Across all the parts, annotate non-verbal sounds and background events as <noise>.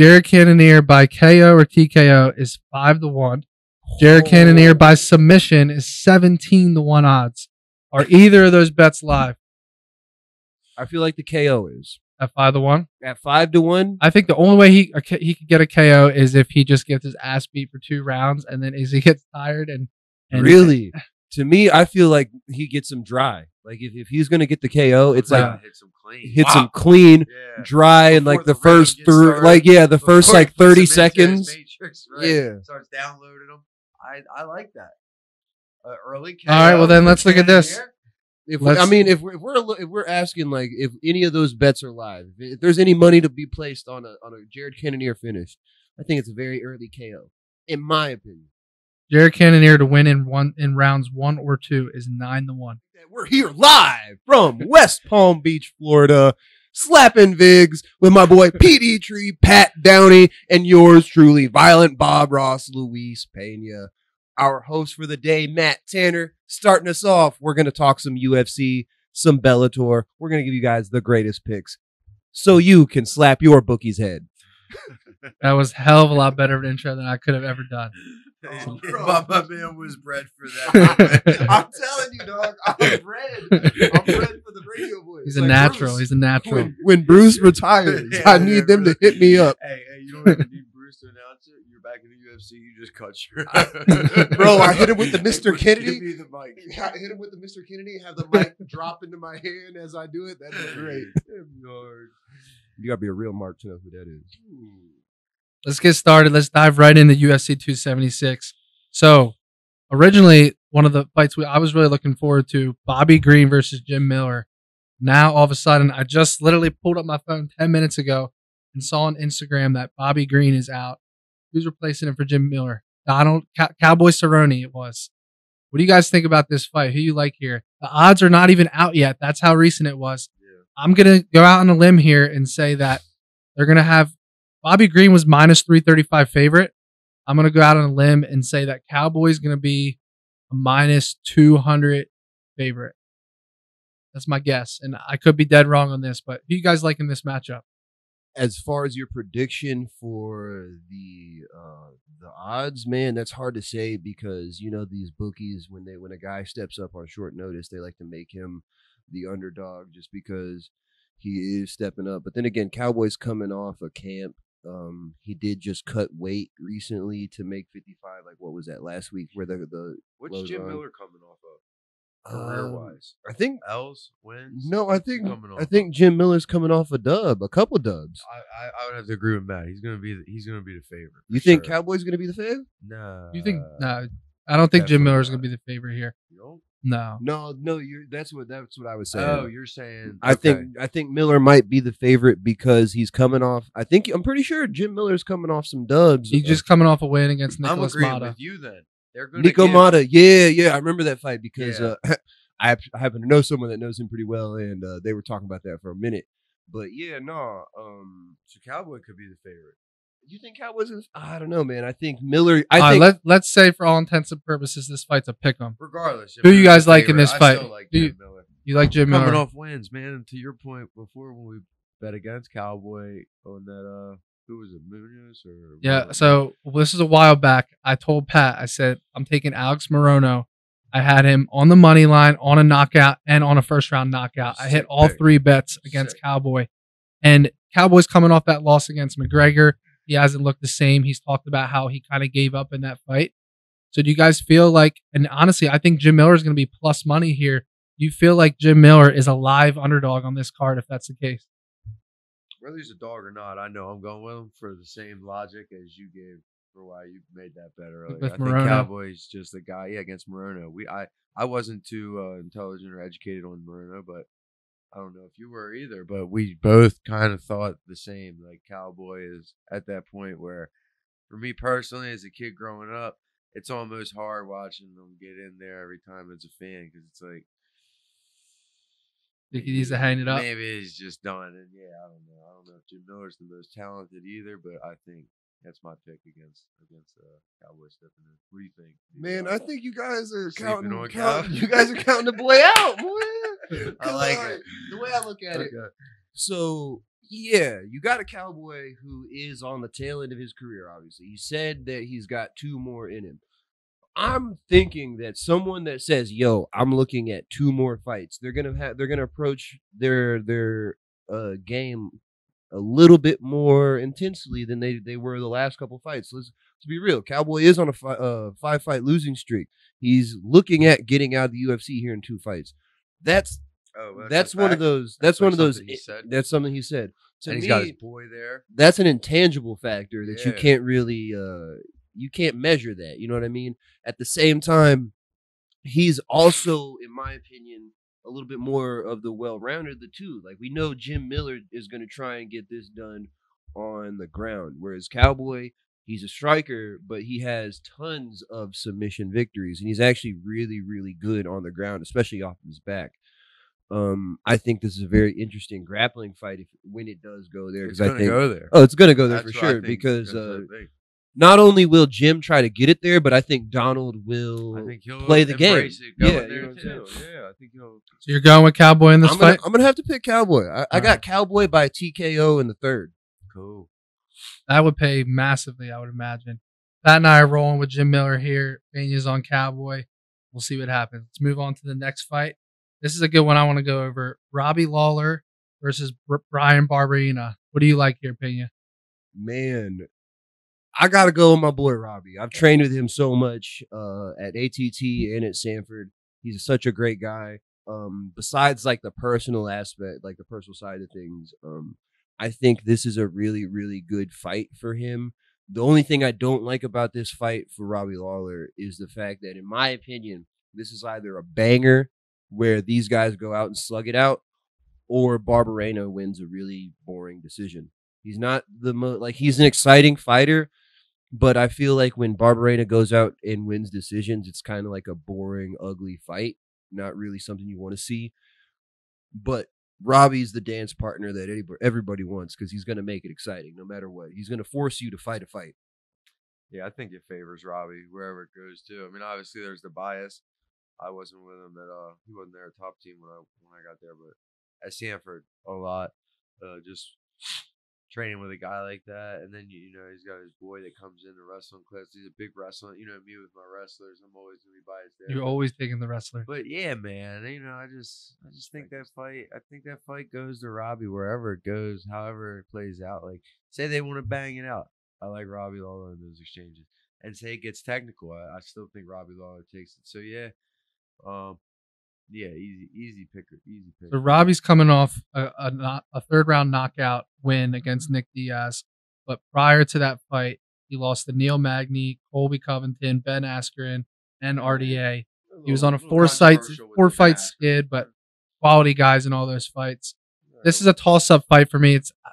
Jared Cannonier by KO or TKO is five to one. Jared Cannonier by submission is seventeen to one odds. Are either of those bets live I feel like the KO is at five to one? at five to one. I think the only way he he could get a KO is if he just gets his ass beat for two rounds and then as he gets tired and, and really, to me, I feel like he gets him dry. Like if, if he's gonna get the KO, it's Yeah. like hits him clean. hits Wow. him clean, Yeah. dry, and like the, the first through, started, like yeah, the first Before he like thirty seconds. matrix, right? Yeah. Starts downloading them. I I like that. Uh, early. All right, well, then let's look at this. Cannonier. If we, I mean, if we're, if we're if we're asking like if any of those bets are live, if there's any money to be placed on a on a Jared Cannonier finish, I think it's a very early KO, in my opinion. Jared Cannonier to win in one in rounds one or two is nine to one. We're here live from West Palm Beach, Florida, slapping Vigs with my boy Pete Tree, Pat Downey, and yours truly, Violent Bob Ross, Luis Pena. Our host for the day, Matt Tanner, starting us off. We're going to talk some UFC, some Bellator. We're going to give you guys the greatest picks so you can slap your bookie's head. That was hell of a lot better of an intro than I could have ever done. Oh, my, um, my man was bred for that. <laughs> I'm telling you, dog, I'm bred. I'm bred for the radio voice. He's a Like natural. Bruce. He's a natural. when, when Bruce <laughs> retires, Yeah, I need them to hit me up. Hey, hey, you don't even need Bruce to announce it. You're back in the UFC. You just cut your. <laughs> Bro, I hit him with the Mr. Kennedy. Give me the mic. I hit him with the Mr. Kennedy, have the mic drop into my hand as I do it. That'd be great. You gotta be a real mark to know who that is. Let's get started. Let's dive right into UFC 276. So, originally, one of the fights we, I was really looking forward to Bobby Green versus Jim Miller. Now, all of a sudden, I just literally pulled up my phone 10 minutes ago and saw on Instagram that Bobby Green is out. Who's replacing him for Jim Miller? Donald Cow- Cowboy Cerrone, it was. What do you guys think about this fight? Who you like here? The odds are not even out yet. That's how recent it was. I'm gonna go out on a limb here and say that they're gonna have Bobby Green was minus 335 favorite. I'm going to go out on a limb and say that Cowboys going to be a minus 200 favorite. That's my guess. And I could be dead wrong on this, but who you guys like in this matchup? As far as your prediction for the uh the odds, man, that's hard to say because you know these bookies when they when a guy steps up on short notice, they like to make him the underdog just because he is stepping up. But then again, Cowboys coming off a camp. Um, he did just cut weight recently to make 55. Like what was that last week? Where the the What's Jim on. Miller coming off of? Career um, wise, I think L's wins. no, I think coming I think Jim Miller's coming off a dub, a couple dubs. I, I, I would have to agree with Matt. He's gonna be the, he's gonna be the favorite. You think sure. Cowboys going to be the fave? No. You think? No, I don't think Jim Miller's not. going to be the favorite here. You don't? No. No, no, you're that's what that's what I was saying. Oh, you're saying. I okay. think I think Miller might be the favorite because he's coming off. I think I'm pretty sure Jim Miller's coming off some dubs. He's just coming off a win against I'm Nicholas agreeing Motta. with you. Then they're gonna Nico give- Motta. Yeah, yeah, I remember that fight because Yeah. uh, <laughs> I, I happen to know someone that knows him pretty well, and uh, they were talking about that for a minute. But yeah, no, um, So Cowboy could be the favorite. You think Cowboys? Is, I don't know, man. I think Miller. I All right, think let, let's say for all intents and purposes, this fight's a pick 'em. Regardless, Who you guys the like in favorite, this I fight? still like Do you- Jim Miller. You like Jim Miller? Coming off wins, man. And to your point before, when we bet against Cowboy on that, uh, who was it, Munoz or Yeah. Miller? So well, this is a while back. I told Pat, I said, I'm taking Alex Morono. I had him on the money line, on a knockout, and on a first round knockout. I hit all pick. three bets against Sick. Cowboy. And Cowboy's coming off that loss against McGregor. He hasn't looked the same. He's talked about how he kind of gave up in that fight. So do you guys feel like, and honestly, I think Jim Miller is going to be plus money here. Do you feel like Jim Miller is a live underdog on this card if that's the case? whether he's a dog or not, I know I'm going with him for the same logic as you gave for why you made that bet earlier. With I think Morono. Cowboys just the guy, yeah, against Morono. We I I wasn't too uh, intelligent or educated on Morono, but I don't know if you were either. But we both kind of thought the same. Like Cowboy is at that point where, for me personally, as a kid growing up, it's almost hard watching them get in there every time as a fan because it's like. Think he needs to hang it up? Maybe he's just done. And yeah, I don't know. I don't know if Jim Miller's the most talented either, but I think that's my pick against against uh, Cowboys stepping in. What do you think? Man, I think you guys are Sleeping counting. on count- Cal? you guys are counting the boy out, boy. <laughs> I like it. The way I look at it, So yeah, you got a cowboy who is on the tail end of his career. Obviously, he said that he's got two more in him. I'm thinking that someone that says, "Yo, I'm looking at two more fights," they're gonna have they're gonna approach their their uh, game a little bit more intensely than they they were the last couple fights. Let's to be real, Cowboy is on a fi- uh, five fight losing streak. He's looking at getting out of the UFC here in two fights. That's Oh, well, that's one of those. That's That's, one of those. That's something he said. To and he's me, got his boy there. that's an intangible factor that you can't really, uh, you can't measure that. You know what I mean? At the same time, he's also, in my opinion, a little bit more of the well-rounded of the two. Like we know Jim Miller is going to try and get this done on the ground, whereas Cowboy. He's a striker, but he has tons of submission victories, and he's actually really, really good on the ground, especially off of his back. Um, I think this is a very interesting grappling fight if when it does go there It's gonna think go there. oh, it's gonna go there That's for sure because That's what I uh, not only will Jim try to get it there, but I think Donald will. I think he'll play the game. embrace It, go Yeah, you there know I'm too. Yeah, I think he'll. So you're going with Cowboy in this I'm gonna, fight? I'm gonna have to pick Cowboy. I, I got right. Cowboy by TKO in the third. Cool. That would pay massively, I would imagine. Pat and I are rolling with Jim Miller here. Pena's on Cowboy. We'll see what happens. Let's move on to the next fight. This is a good one I want to go over. Robbie Lawler versus Bryan Barberena. What do you like here, Pena? Man, I gotta go with my boy Robbie. I've trained with him so much uh, at ATT and at Sanford. He's such a great guy. Um, besides like the personal aspect, like the personal side of things, um, I think this is a really, really good fight for him. The only thing I don't like about this fight for Robbie Lawler is the fact that, in my opinion, this is either a banger where these guys go out and slug it out, or Barberena wins a really boring decision. He's not the mo- like he's an exciting fighter, but I feel like when Barberena goes out and wins decisions, it's kind of like a boring, ugly fight. Not really something you want to see. But Robbie's the dance partner that anybody, everybody wants because he's going to make it exciting no matter what. He's going to force you to fight a fight. Yeah, I think it favors Robbie wherever it goes too. I mean, obviously there's the bias. I wasn't with him at uh he wasn't there top team when I when I got there, but at Sanford a lot. Uh just training with a guy like that. And then you, know, he's got his boy that comes in the wrestling class. He's a big wrestler. You know, me with my wrestlers, I'm always gonna be biased there. You're always taking the wrestler. But yeah, man, you know, I just I just think that fight I think that fight goes to Robbie wherever it goes, however it plays out. Like say they want to bang it out. I like Robbie Lawler in those exchanges. And say it gets technical. I, I still think Robbie Lawler takes it. So yeah. Um yeah, easy easy picker. Easy pick. So Robbie's coming off a, a, not, a third round knockout win against Nick Diaz, but prior to that fight, he lost to Neil Magny, Colby Covington, Ben Askren, and RDA. He was on a four sites, four fight skid, but quality guys in all those fights. This is a toss up fight for me. It's uh,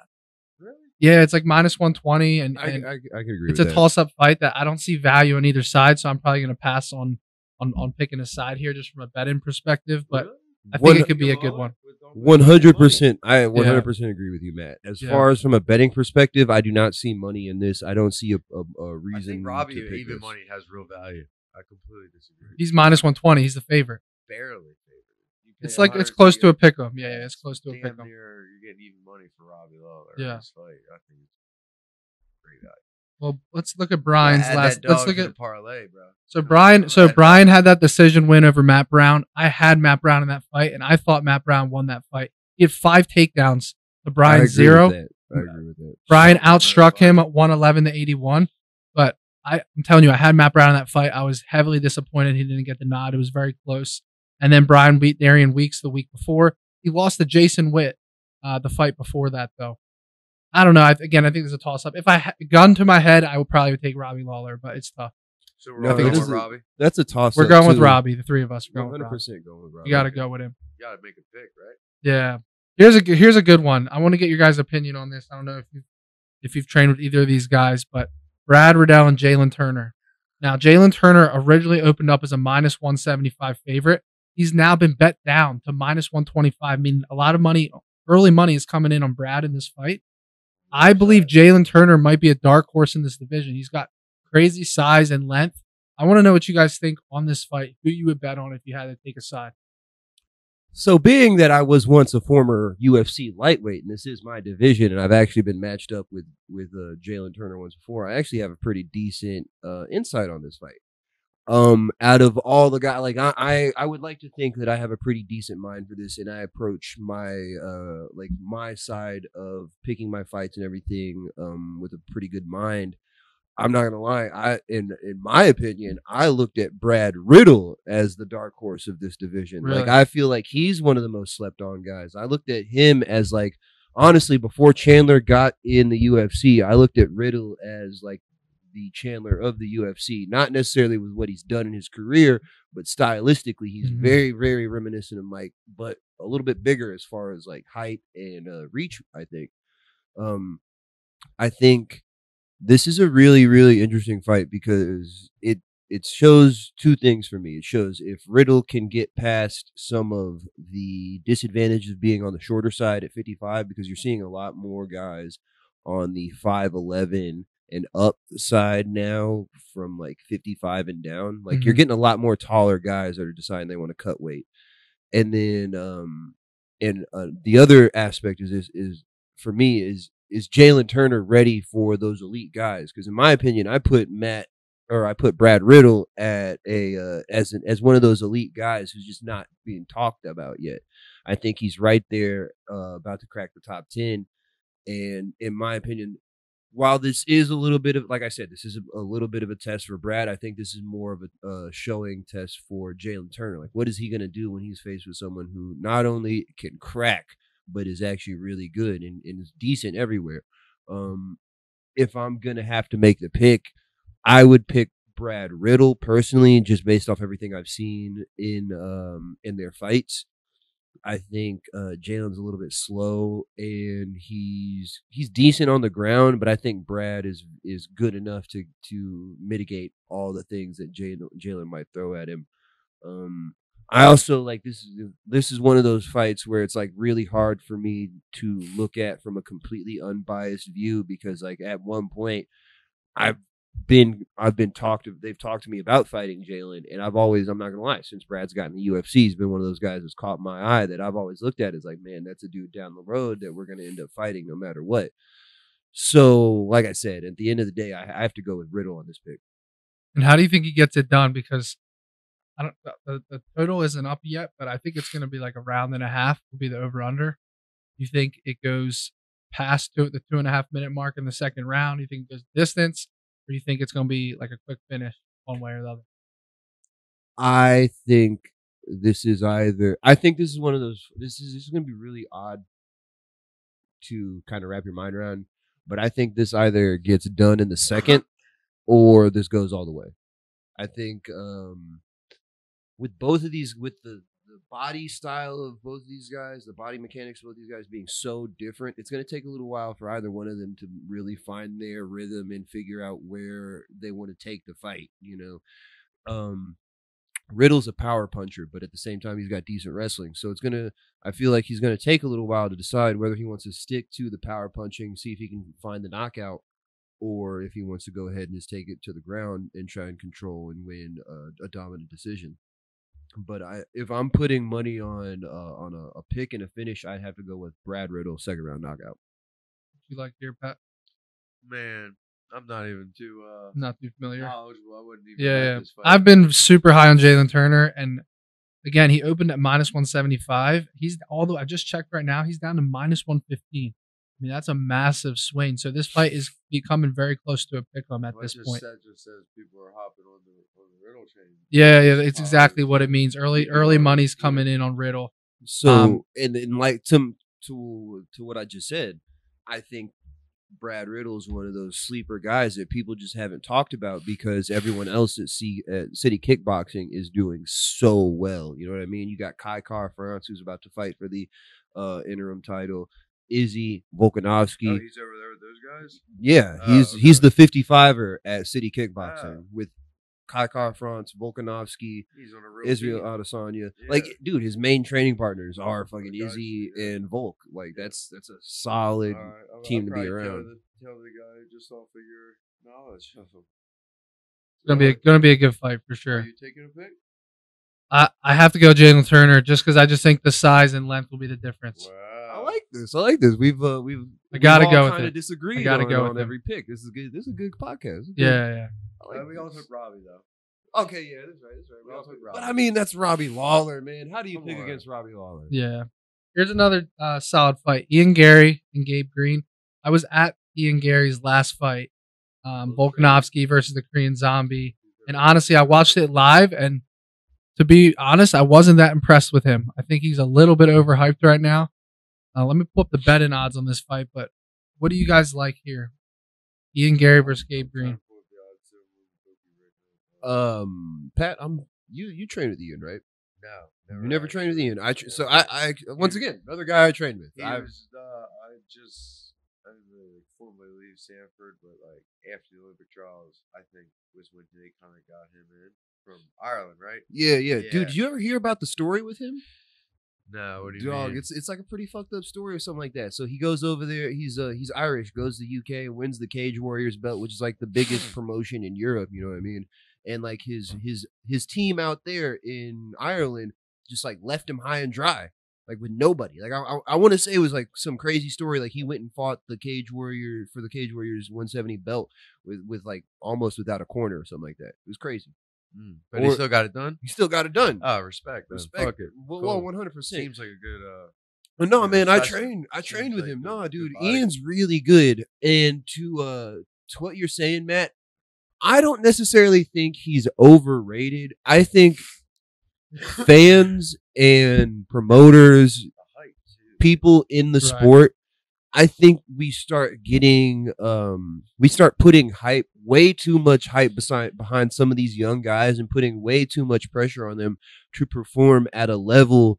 really yeah, it's like minus one twenty, and, I, and I, I can agree it's a toss up fight that I don't see value on either side. So I'm probably going to pass on on on picking a side here just from a betting perspective. But I think it could be a good one. One hundred percent. I one hundred percent agree with you, Matt. As Yeah. far as from a betting perspective, I do not see money in this. I don't see a, a, a I reason. think Robbie to pick even this. money has real value. I completely disagree. He's minus one twenty. He's the favorite. barely favored. You It's like it's 100 close to a get- pick 'em. Yeah, yeah, it's close to a damn pick 'em. near you're getting even money for Robbie Lawler. Yeah. in this fight. I think it's great value. Well, let's look at Bryan's Add last. that Let's look at the parlay, bro. so Bryan. So on. Bryan had that decision win over Matt Brown. I had Matt Brown in that fight, and I thought Matt Brown won that fight. He had five takedowns to I agree Bryan's with zero. I agree with that. Bryan Shot outstruck him at 111 to 81. But I, I'm telling you, I had Matt Brown in that fight. I was heavily disappointed he didn't get the nod. It was very close. And then Bryan beat Darian Weeks the week before. He lost to Jason Witt uh, the fight before that, though. I don't know. I, again, I think there's a toss up. If I had gun to my head, I would probably take Robbie Lawler, but it's tough. So we're No, going this with is- Robbie. That's a toss. Up. We're going with Robbie. The three of us are going with hundred Robbie. percent going with Robbie. You got to go with him. You got to make a pick, right? Yeah. Here's a here's a good one. I want to get your guys' opinion on this. I don't know if you if you've trained with either of these guys, but Brad Riddell and Jalin Turner. Now, Jalin Turner originally opened up as a minus 175 favorite. He's now been bet down to minus 125, meaning a lot of money, early money is coming in on Brad in this fight. I believe Jalin Turner might be a dark horse in this division. He's got crazy size and length. I want to know what you guys think on this fight. Who you would bet on if you had to take a side. So, being that I was once a former UFC lightweight, and this is my division, and I've actually been matched up with with uh, Jalin Turner once before, I actually have a pretty decent uh, insight on this fight. Um, out of all the guys, like I, I, I would like to think that I have a pretty decent mind for this, and I approach my uh, like my side of picking my fights and everything, um, with a pretty good mind. I'm not gonna lie. I, in in my opinion, I looked at Brad Riddell as the dark horse of this division. Like I feel like he's one of the most slept on guys. I looked at him as like honestly before Chandler got in the UFC, I looked at Riddell as like the Chandler of the UFC. Not necessarily with what he's done in his career, but stylistically, he's Mhm. very very reminiscent of Mike, but a little bit bigger as far as like height and uh, reach. I think. Um, I think this is a really really interesting fight because it it shows two things for me. It shows if Riddell can get past some of the disadvantages of being on the shorter side at 55 because you're seeing a lot more guys on the 5'11 and up side now from like 55 and down. Like you're Mhm. getting a lot more taller guys that are deciding they want to cut weight. And then um and uh, the other aspect is this is for me is is Jalin Turner ready for those elite guys? Because in my opinion, I put Matt or I put Brad Riddell at a uh, as an as one of those elite guys who's just not being talked about yet. I think he's right there, uh, about to crack the top ten. And in my opinion, while this is a little bit of like I said, this is a, a little bit of a test for Brad. I think this is more of a uh, showing test for Jalin Turner. Like, what is he going to do when he's faced with someone who not only can crack but is actually really good and, and is decent everywhere. Um, if I'm gonna have to make the pick, I would pick Brad Riddell personally, just based off everything I've seen in um in their fights. I think uh, Jalin's a little bit slow and he's he's decent on the ground, but I think Brad is is good enough to to mitigate all the things that Jalin might throw at him. Um, I also like this is this is one of those fights where it's like really hard for me to look at from a completely unbiased view because like at one point I've been I've been talked to they've talked to me about fighting Jalin and I've always I'm not gonna lie since Brad's gotten the UFC he's been one of those guys that's caught my eye that I've always looked at as like man that's a dude down the road that we're gonna end up fighting no matter what. So like I said at the end of the day I, I have to go with Riddell on this pick. And how do you think he gets it done? Because I don't the, the total isn't up yet, but I think it's to be like a round and a half will be the over under. You think it goes past two, the two and a half minute mark in the second round? You think it goes distance, or you think it's going to be like a quick finish one way or the other? I think this is either. I think this is one of those. This is this is going to be really odd to kind of wrap your mind around, but I think this either gets done in the second or this goes all the way. I think um, with both of these, with the the body style of both of these guys, the body mechanics of both these guys being so different, it's going to take a little while for either one of them to really find their rhythm and figure out where they want to take the fight. You know, um, Riddell's a power puncher, but at the same time, he's got decent wrestling. So it's gonna. I feel like he's gonna take a little while to decide whether he wants to stick to the power punching, see if he can find the knockout, or if he wants to go ahead and just take it to the ground and try and control and win a, a dominant decision. But I, if I'm putting money on uh, on a, a pick and a finish, I'd have to go with Brad Riddell, second round knockout. Do you like your Pat? Man, I'm not even too uh, Not too familiar. knowledgeable. I wouldn't even. Yeah, bet yeah. this fight. I've been super high on Jalin Turner, and again, he opened at minus one seventy five. He's although I just checked right now, he's down to minus one fifteen. I mean, that's a massive swing. So this fight is becoming very close to a pick 'em at What this point. Said just says people are hopping on the on the Riddell train. Yeah, yeah, it's exactly what it means. Early early are- money's yeah. coming in on Riddell. So Um, and, and like to to to what I just said, I think Brad Riddell is one of those sleeper guys that people just haven't talked about because everyone else at, C, at City Kickboxing is doing so well. You know what I mean? You got Kai Kara France who's about to fight for the uh, interim title. Izzy Volkanovski. Oh, he's over there with those guys. Yeah, Oh, he's he's the 55er at City Kickboxing Oh. with Kai Kara France, Volkanovski, He's on a real Israel team. Adesanya. Yeah. Like, dude, his main training partners are fucking Volkanovski, Izzy yeah. and Volk. Like, that's that's a solid. All right, I'll- team I'll to be probably Tell around. the, tell the guy just off of your knowledge of him. It's gonna be a, gonna be a good fight for Are sure. you taking a pick? I I have to go Jalin Turner just because I just think the size and length will be the difference. I like this. I like this. We've uh, we've I gotta we've go with it. Disagreed. I gotta on, go on with it. every pick. This is good. This is a good podcast. This good. Yeah, yeah. I like Uh, we all took Robbie though. Okay, yeah, that's right. That's right. We all took Robbie. But I mean, that's Robbie Lawler, man. How do you Come pick on. against Robbie Lawler? Yeah. Here's another uh, solid fight. Ian Garry and Gabe Green. I was at Ian Garry's last fight, um, Volkanovski versus the Korean Zombie. And honestly, I watched it live, and to be honest, I wasn't that impressed with him. I think he's a little bit overhyped right now. Uh, let me pull up the betting odds on this fight, but what do you guys like here? Ian Garry versus Gabe Green. Um, Pat, I'm you. You train with Ian, right? No, never You never trained with Ian. I tr- so I I once again another guy I trained with. He I was, uh, I just I didn't really formally leave Sanford, but like after the Olympic trials, I think was when they kind of got him in from Ireland, right? yeah, yeah, Yeah. dude. Did you ever hear about the story with him? No, what do you Dog, mean? it's it's like a pretty fucked up story or something like that. So he goes over there. He's uh he's Irish. Goes to the UK, wins the Cage Warriors belt, which is like the biggest <laughs> promotion in Europe. You know what I mean? And like his his his team out there in Ireland just like left him high and dry, like with nobody. Like I I, I want to say it was like some crazy story. Like he went and fought the Cage Warrior for the Cage Warriors 170 belt with with like almost without a corner or something like that. It was crazy. Mm, but he still got it done. He still got it done. Oh, respect. Respect. Fuck it. Well, Cool. one hundred percent. Seems like a good. uh But no, man, I trained. I trained with like him. No, dude. Ian's really good. And to uh to what you're saying, Matt, I don't necessarily think he's overrated. I think <laughs> fans and promoters, people in the sport, I think we start getting um we start putting hype way too much hype beside behind some of these young guys and putting way too much pressure on them to perform at a level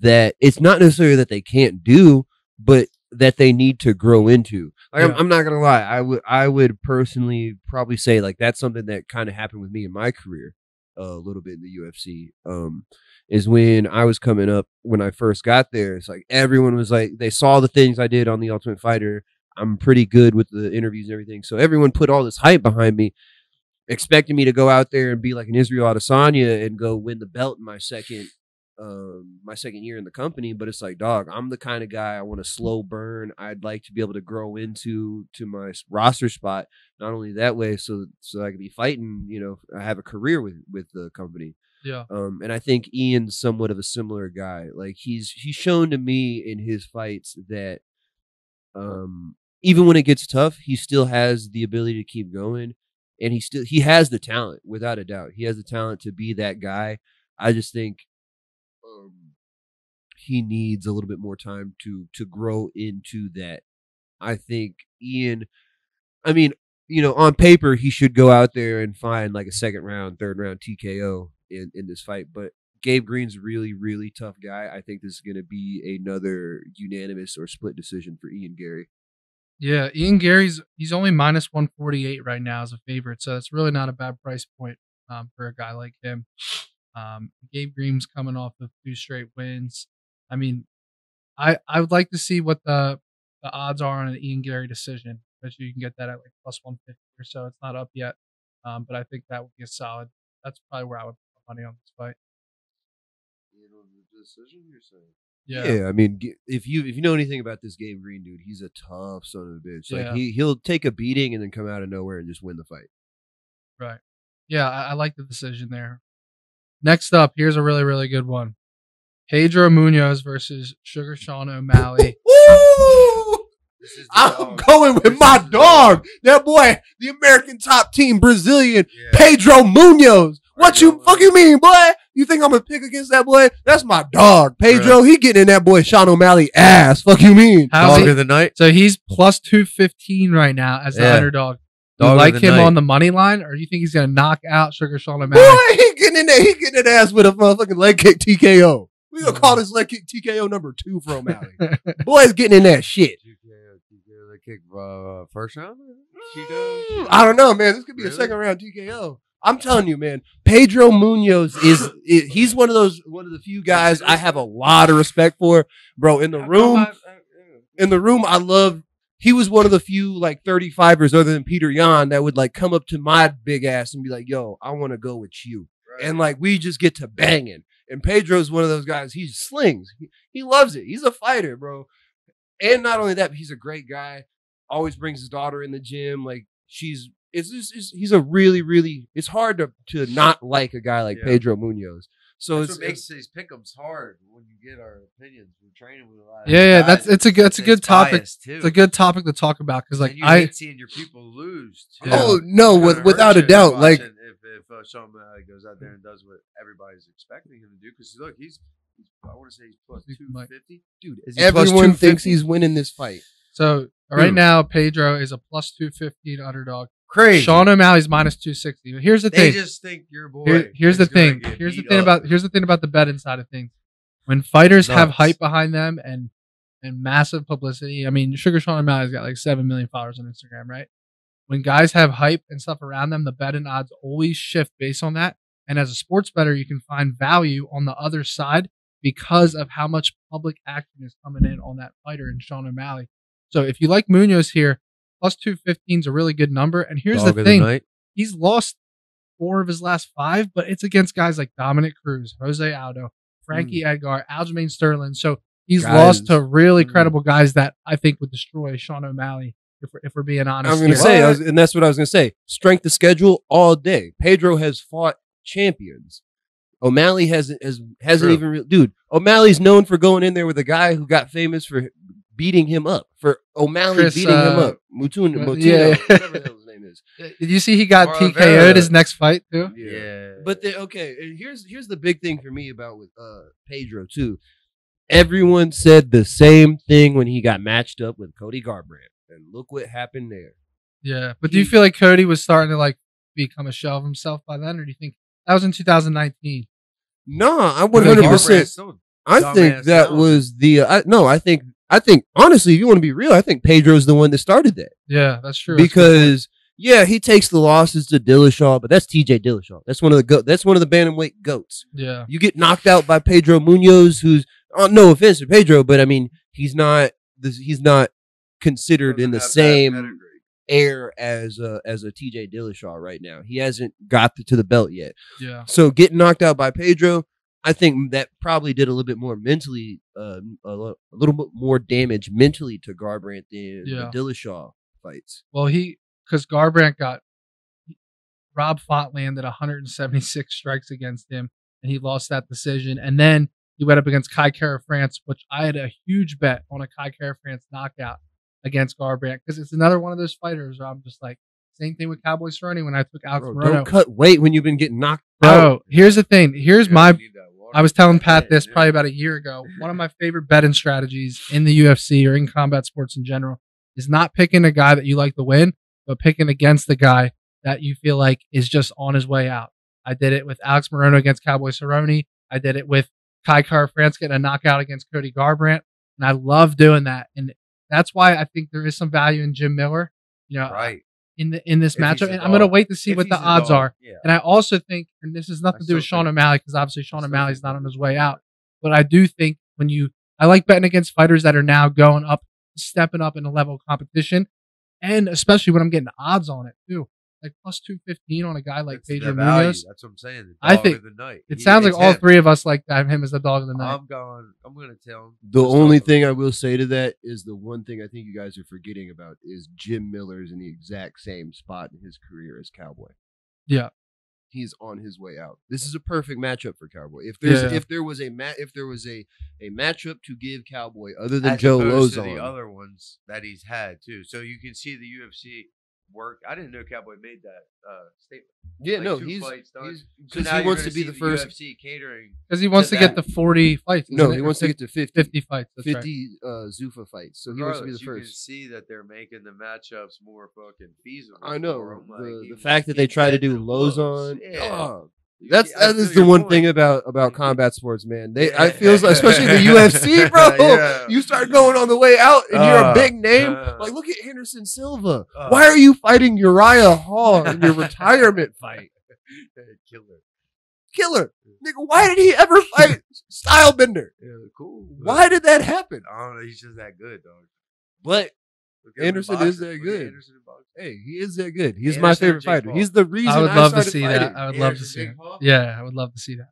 that it's not necessarily that they can't do, but that they need to grow into. Like I'm, I'm not gonna lie, I would I would personally probably say like that's something that kind of happened with me in my career a little bit in the UFC. Um, is when I was coming up when I first got there. It's like everyone was like they saw the things I did on the Ultimate Fighter. I'm pretty good with the interviews and everything, so everyone put all this hype behind me, expecting me to go out there and be like an Israel Adesanya and go win the belt in my second um my second year in the company but it's like dog i'm the kind of guy i want to slow burn i'd like to be able to grow into to my roster spot not only that way so so i can be fighting you know i have a career with with the company Yeah. um and i think ian's somewhat of a similar guy like he's he's shown to me in his fights that um even when it gets tough he still has the ability to keep going and he still he has the talent without a doubt he has the talent to be that guy i just think he needs a little bit more time to to grow into that i think ian i mean you know on paper he should go out there and find like a second round third round tko in in this fight but gabe green's really really tough guy i think this is going to be another unanimous or split decision for ian garry Yeah, Ian Garry's he's only minus one forty eight right now as a favorite, so it's really not a bad price point um, for a guy like him. Um, Gabe Green's coming off of two straight wins. I mean, I I would like to see what the the odds are on an Ian Garry decision. Bet you can get that at like plus one fifty or so. It's not up yet, um, but I think that would be a solid. That's probably where I would put money on this fight. You know the decision you're saying. Yeah. I mean, if you if you know anything about this Gabe Green dude, he's a tough son of a bitch. Like Yeah. he he'll take a beating and then come out of nowhere and just win the fight. Right. Yeah, I, I like the decision there. Next up, here's a really, really good one. Pedro Munhoz versus Sugar Sean O'Malley. Woo! This is the I'm dog. going with This my is dog. That boy, the American top team Brazilian Yeah. Pedro Munhoz. What you fuck you mean, boy? You think I'm gonna pick against that boy? That's my dog, Pedro. He getting in that boy Sean O'Malley ass. Fuck you mean? How's Dog he? of the night. So he's plus 215 right now as the Yeah. underdog. Do Dog you like him night. on the money line, or do you think he's going to knock out Sugar Sean O'Malley? Boy, he getting in there. He getting that ass with a motherfucking leg kick TKO. We gonna call this leg kick TKO number two for O'Malley. <laughs> Boy's getting in that shit. TKO, TKO, they kick uh, first round. Cheetos. I don't know, man. This could be a second round TKO. I'm telling you, man. Pedro Munhoz is i- he's one of those one of the few guys I have a lot of respect for, bro. In the room, in the room, I love. He was one of the few like 35ers other than Petr Yan that would like come up to my big ass and be like, "Yo, I want to go with you." And like we just get to banging. And Pedro's one of those guys. He slings. He, he loves it. He's a fighter, bro. And not only that, but he's a great guy. Always brings his daughter in the gym. Like she's. It's just. It's, he's a really, really. It's hard to to not like a guy like Yeah. Pedro Munhoz. So That's it's, what makes these pickums hard when you get our opinions. We're training with a lot. Of Yeah, yeah, that's it's a good it's a good topic. It's a good topic to talk about because like I hate seeing your people lose. Too. Oh no, with, without a doubt. Like if if uh, Sean O'Malley goes out there and does what everybody's expecting him to do, because look, he's, he's I want to say he's plus He's two like- fifty. dude, Is he plus everyone thinks he's winning this fight. so right Who? now Pedro is a plus two fifteen underdog. Crazy. Sean O'Malley's minus two sixty. But here's the they thing. They just think your boy. Here- here's the thing. Here's the thing up. about here's the thing about the betting side of things. When fighters have hype behind them and and massive publicity, I mean, Sugar Sean O'Malley's got like seven million followers on Instagram, right? When guys have hype and stuff around them, the betting odds always shift based on that. And as a sports better, you can find value on the other side because of how much public action is coming in on that fighter and Sean O'Malley. So if you like Munhoz here, plus two fifteen is a really good number. And here's Dog the thing night. he's lost four of his last five, but it's against guys like Dominick Cruz, Jose Aldo, Frankie Edgar, Aljamain Sterling. So he's Guys. lost to really Mm. credible guys that I think would destroy Sean O'Malley if we're, if we're being honest. I'm going to say, was, and that's what I was going to say. Strength of schedule all day. Pedro has fought champions. O'Malley hasn't has, hasn't True. even re- dude. O'Malley's known for going in there with a guy who got famous for beating him up. For O'Malley Chris, beating him uh, up. Mutun, uh, Moutinho, yeah, yeah. whatever the hell his name is. <laughs> Did you see he got Oliveira. TKO'd his next fight too? Yeah. But the, okay, here's here's the big thing for me about with uh Pedro too. Everyone said the same thing when he got matched up with Cody Garbrandt, and look what happened there. Yeah, but do you feel like Cody was starting to like become a shell of himself by then, or do you think that was in 2019? No, I think 100. Garbrandt's percent I think that was the. Uh, I, no, I think I think honestly, if you want to be real, I think Pedro's the one that started that Yeah, that's true. That's a good point. because yeah, he takes the losses to Dillashaw, but that's T.J. Dillashaw. That's one of the go- That's one of the bantamweight goats. yeah, You get knocked out by Pedro Munhoz, who's oh, no offense to Pedro, but I mean he's not this. He's not considered in the doesn't have that same air as a as a T.J. Dillashaw right now. He hasn't got to the belt yet. yeah, So getting knocked out by Pedro, I think that probably did a little bit more mentally, uh, a, lo- a little bit more damage mentally to Garbrandt than Yeah. the Dillashaw fights. Well, he because Garbrandt got Rob Font landed 176 strikes against him, and he lost that decision. And then he went up against Kai Kara France, which I had a huge bet on a Kai Kara France knockout against Garbrandt because it's another one of those fighters where I'm just like same thing with Cowboy Cerrone when I took Alex Bro, Morono. don't cut weight when you've been getting knocked out. Bro, here's the thing. Here's Yeah, my you need that water. I was telling Pat this probably about a year ago. One of <laughs> my favorite betting strategies in the UFC or in combat sports in general is not picking a guy that you like to win, but picking against the guy that you feel like is just on his way out. I did it with Alex Morono against Cowboy Cerrone. I did it with Kai Kara France getting a knockout against Cody Garbrandt. And I love doing that. And that's why I think there is some value in Jim Miller, you know, Right. in the in this If matchup. And I'm gonna wait to see If what the odds dog, are. Yeah. And I also think, and this has nothing to do with Sean O'Malley because obviously Sean I still O'Malley's not on his way out. But I do think when you, I like betting against fighters that are now going up, stepping up in a level of competition, and especially when I'm getting odds on it too, like plus two fifteen on a guy like That's the Pedro. Munhoz. That's what I'm saying. The I think of the night. It He- sounds like it's all him. three of us like to have him as the dog of the night. I'm going. I'm going to tell him. The only over. thing I will say to that is the one thing I think you guys are forgetting about is Jim Miller's in the exact same spot in his career as Cowboy. Yeah. He's on his way out. This is a perfect matchup for Cowboy. If there's Yeah. if there was a ma- if there was a a matchup to give Cowboy other than As Joe opposed Lauzon, the other ones that he's had too. So you can see the UFC work. I didn't know Cowboy made that uh, statement. yeah, like no, he's he's So because now he you're wants gonna be see the first. UFC catering. Because he wants to to get the 40 fights. No, he wants to get to 50. 50 fights. That's right. 50 uh, Zuffa fights. So he wants to be the first. you can see that they're making the matchups more fucking feasible. I know for him. Like, the, the fact that they try to do the looks. Lauzon. Yeah. oh, You- That's that is the one point. thing about about combat sports, man. They I Yeah. feels like, especially the <laughs> UFC, bro. <laughs> Yeah. You start going on the way out, and you're a Uh, big name. uh. like, look at Anderson Silva. Uh. Why are you fighting Uriah Hall in your <laughs> retirement fight? Killer. Killer, nigga. Why did he ever fight Stylebender? Yeah, cool. Why did that happen? I don't know. He's just that good, dog. But Look at Anderson is that good. Anderson in boxing. Hey, he is that good. He's my Anderson or favorite fighter. He's the reason I would love to see fighting. that. I would love to see Jake it. Yeah, I would love to see that.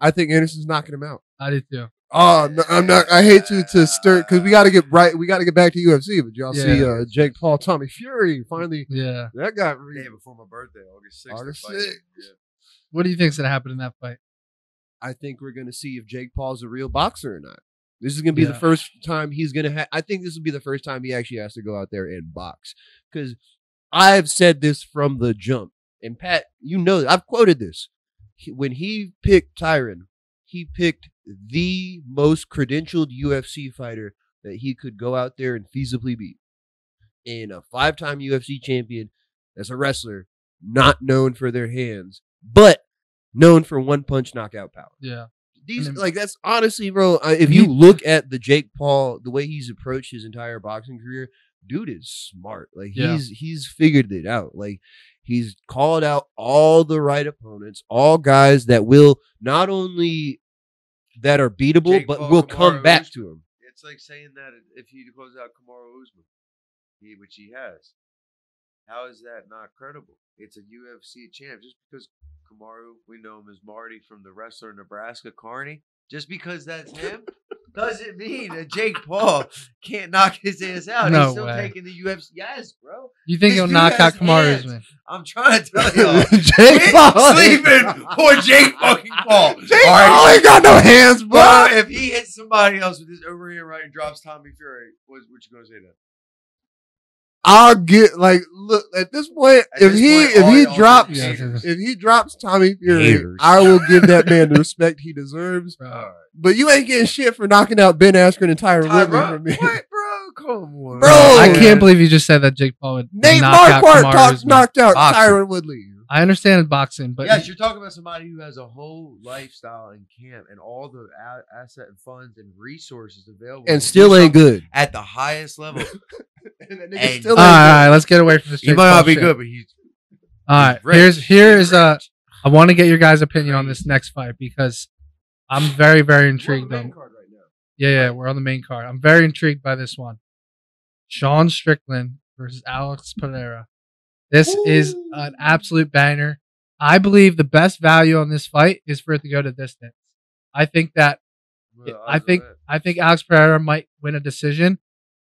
I think Anderson's knocking him out. I do too. Oh, no, I'm not. I hate to to stir because we got to get right. We got to get back to UFC. But y'all see, uh, Jake Paul, Tommy Fury, finally Yeah. that got Day re- before my birthday, August 6th. August 6th. Yeah. What do you think's gonna happen in that fight? I think we're gonna see if Jake Paul's a real boxer or not. This is gonna be the first time he's gonna. Ha- I think this will be the first time he actually has to go out there and box. Because I've said this from the jump, and Pat, you know, I've quoted this. He- when he picked Tyron, he picked the most credentialed UFC fighter that he could go out there and feasibly beat, and a five-time UFC champion as a wrestler, not known for their hands, but known for one-punch knockout power Yeah. These then- like that's honestly, bro. Uh, if you look at the Jake Paul, the way he's approached his entire boxing career, dude is smart. Like Yeah. he's he's figured it out. Like he's called out all the right opponents, all guys that will not only that are beatable, Jake but Paul, will come back Usman. to him. It's like saying that if he closes out Kamaru Usman, he, which he has, how is that not credible? It's a UFC champ. Just because Kamaru, we know him as Marty from the wrestler Nebraska, Carney. Just because that's him doesn't mean that Jake Paul can't knock his ass out. No He's still way. taking the UFC. Yes, bro. You think This he'll knock out has Kamaru hands. Usman? I'm trying to tell y'all. <laughs> Jake Paul, sleeping on Jake <laughs> fucking Paul. Jake All right. Paul ain't got no hands, bro. Bro, if he hits somebody else with his overhand right and drops Tommy Fury, what, what you gonna say then? I'll get like look at this point. At if this he point, if he drops haters. if he drops Tommy Fury, Haters. I will give that man the respect he deserves. Bro. <laughs> All right. But you ain't getting shit for knocking out Ben Askren and Tyron Ty, Woodley bro, from me. what, bro? Come on, Bro, I can't believe you just said that Jake Paul would Nate knock out Marquardt Kamaru talk, knocked out Boxing. Tyron Woodley. I understand in boxing, but yes, you're talking about somebody who has a whole lifestyle and camp and all the a- asset and funds and resources available, And still ain't good. at the highest level. <laughs> <laughs> And that nigga still all right, all right, let's get away from this. he Jake might Paul not be shit. good, but he's All right, rich. here's here He's uh. I want to get your guys' opinion on this next fight because I'm very very We're on intrigued. the main On, card right now. yeah, yeah, we're on the main card. I'm very intrigued by this one. Sean Strickland versus Alex Pereira. This is an absolute banger. I believe the best value on this fight is for it to go to distance. I think that Well, I think. I think Alex Pereira might win a decision.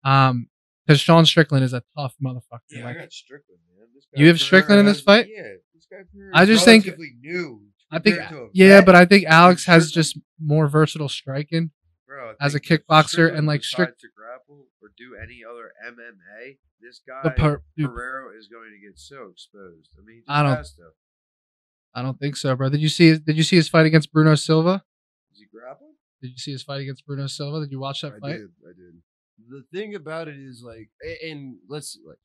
Um, because Sean Strickland is a tough motherfucker. Yeah, Like, I got Strickland, man. You have Strickland in this fight? Yeah, this guy I just think- relatively new. I think compared to a yeah, but I think Alex has just more versatile striking. Bro, as a kickboxer Strickland and, like, Strick- to grapple or do any other MMA, this guy per- dude, Pereira is going to get so exposed. I mean, I don't-. I don't think so, bro. Did you see? His, did you see his fight against Bruno Silva? Is he grappling? Did you see his fight against Bruno Silva? Did you watch that I fight? did. The thing about it is like, and let's like,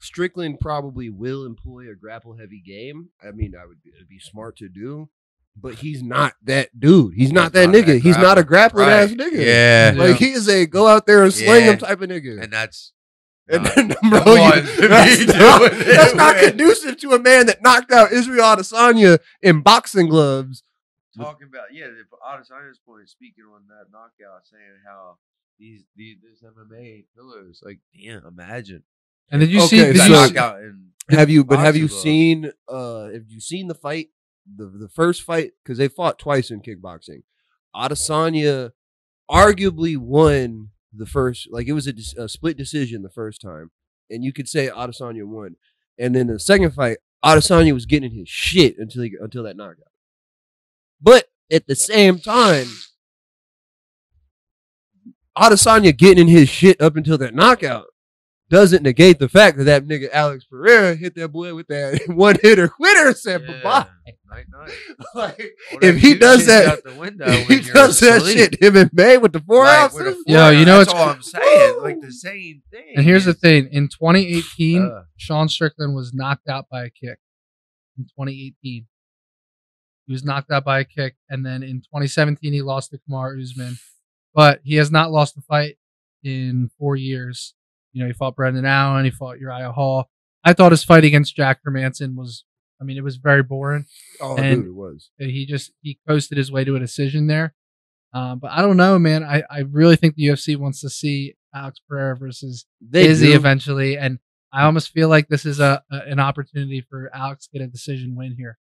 Strickland probably will employ a grapple heavy game. I mean, I would it'd be smart to do, but he's not that dude. He's not that not nigga. that he's not a grappling Right. ass nigga. Yeah. Yeah. Like he is a go out there and sling Yeah. him type of nigga. And that's And then, the <laughs> bro, one you- that's, not, that's not conducive to a man that knocked out Israel Adesanya in boxing gloves. talking about yeah. If Adesanya's point, speaking on that knockout, saying how these these this MMA pillars, like damn, imagine. And did you Okay, see? Did that you so- see knockout Have you? But have you Boxing seen? Uh, have you seen the fight? The the first fight because they fought twice in kickboxing. Adesanya arguably won the first. Like it was a, a split decision the first time, and you could say Adesanya won. And then the second fight, Adesanya was getting his shit until he until that knockout. But at the same time, Adesanya getting in his shit up until that knockout doesn't negate the fact that that nigga Alex Pereira hit that boy with that <laughs> one hitter quitter said Yeah, bye. night, night. <laughs> Like All if he does that, the if he you're does that shit, him and May with the four Like, with a ounces. Yo, you know that's what's- all I'm <laughs> saying. Like the same thing. And here's the thing: in 2018, uh, Sean Strickland was knocked out by a kick. In 2018, he was knocked out by a kick, and then in 2017 he lost to Kamar Usman, but he has not lost a fight in four years. You know, he fought Brendan Allen, he fought Uriah Hall. I thought his fight against Jack Hermansson was, I mean, it was very boring. Oh, And- dude, it was. He just he coasted his way to a decision there. Um, but I don't know, man. I, I really think the UFC wants to see Alex Pereira versus They Izzy do. eventually, and I almost feel like this is a, a an opportunity for Alex to get a decision win here.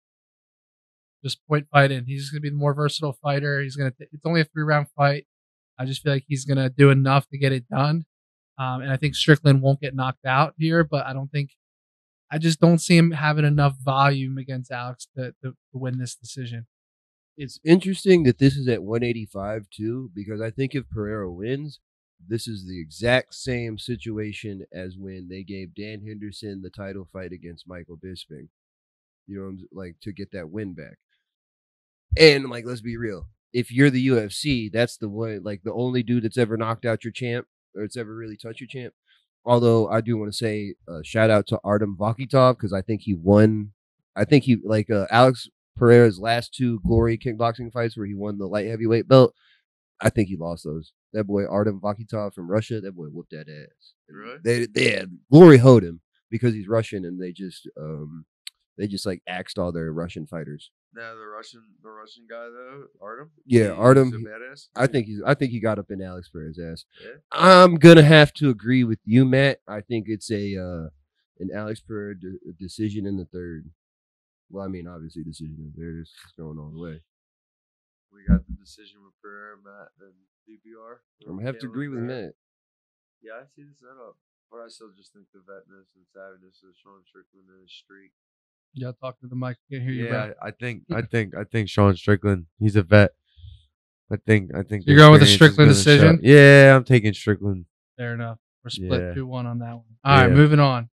Just point fighting. He's going to be the more versatile fighter. He's going to. It's only a three round fight. I just feel like he's going to do enough to get it done. Um, and I think Strickland won't get knocked out here, but I don't think. I just don't see him having enough volume against Alex to, to, to win this decision. It's interesting that this is at 185 too, because I think if Pereira wins, this is the exact same situation as when they gave Dan Henderson the title fight against Michael Bisping. You know, like to get that win back. And like, let's be real. If you're the UFC, that's the one, like the only dude that's ever knocked out your champ or it's ever really touched your champ. Although I do want to say, uh, shout out to Artem Vakhitov because I think he won. I think he like uh, Alex Pereira's last two glory kickboxing fights where he won the light heavyweight belt. I think he lost those. That boy Artem Vakhitov from Russia, that boy whooped that ass. Really? They they had glory hoed him because he's Russian and they just um they just like axed all their Russian fighters. Now the Russian, the Russian guy though, Artem. Yeah, Artem, a he- badass. I think he's I think he got up in Alex Pereira's ass. Yeah. I'm gonna have to agree with you, Matt. I think it's a uh an Alex Pereira de- decision in the third. Well, I mean, obviously decision in the third is going all the way. we got the decision with Pereira, Matt, and DBR. I'm gonna have to agree with. Matt. Yeah, I see the setup, but I still just think the vetness and savviness of Sean Strickland and his streak. Yeah, talk to the mic. Can't hear you. Yeah. I think, I <laughs> think, I think Sean Strickland. He's a vet. I think, I think. You're going with a Strickland gonna show- decision? Yeah, I'm taking Strickland. Fair enough. We're split Yeah. two one on that one. All right, Yeah. moving on.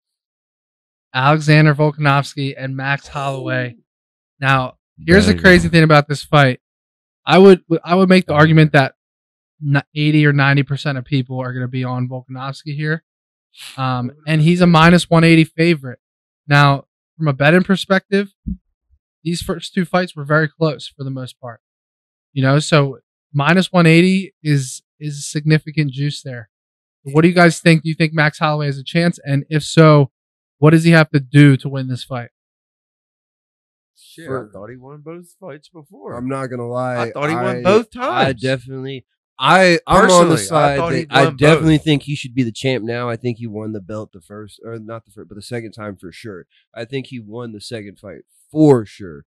Alexander Volkanovski and Max Holloway. Now, here's the crazy thing about this fight. I would I would make the argument that 80 or 90 percent of people are going to be on Volkanovski here, um, and he's a minus 180 favorite. Now, from a betting perspective, these first two fights were very close for the most part. You know, so minus 180 is is significant juice there. What do you guys think? Do you think Max Holloway has a chance? And if so, what does he have to do to win this fight? Shit, For- I thought he won both fights before. I'm not gonna lie. I thought he won both times. I times. definitely. I I'm on the side. thought that I definitely both. think he should be the champ now. I think he won the belt the first, or not the first, but the second time for sure. I think he won the second fight for sure.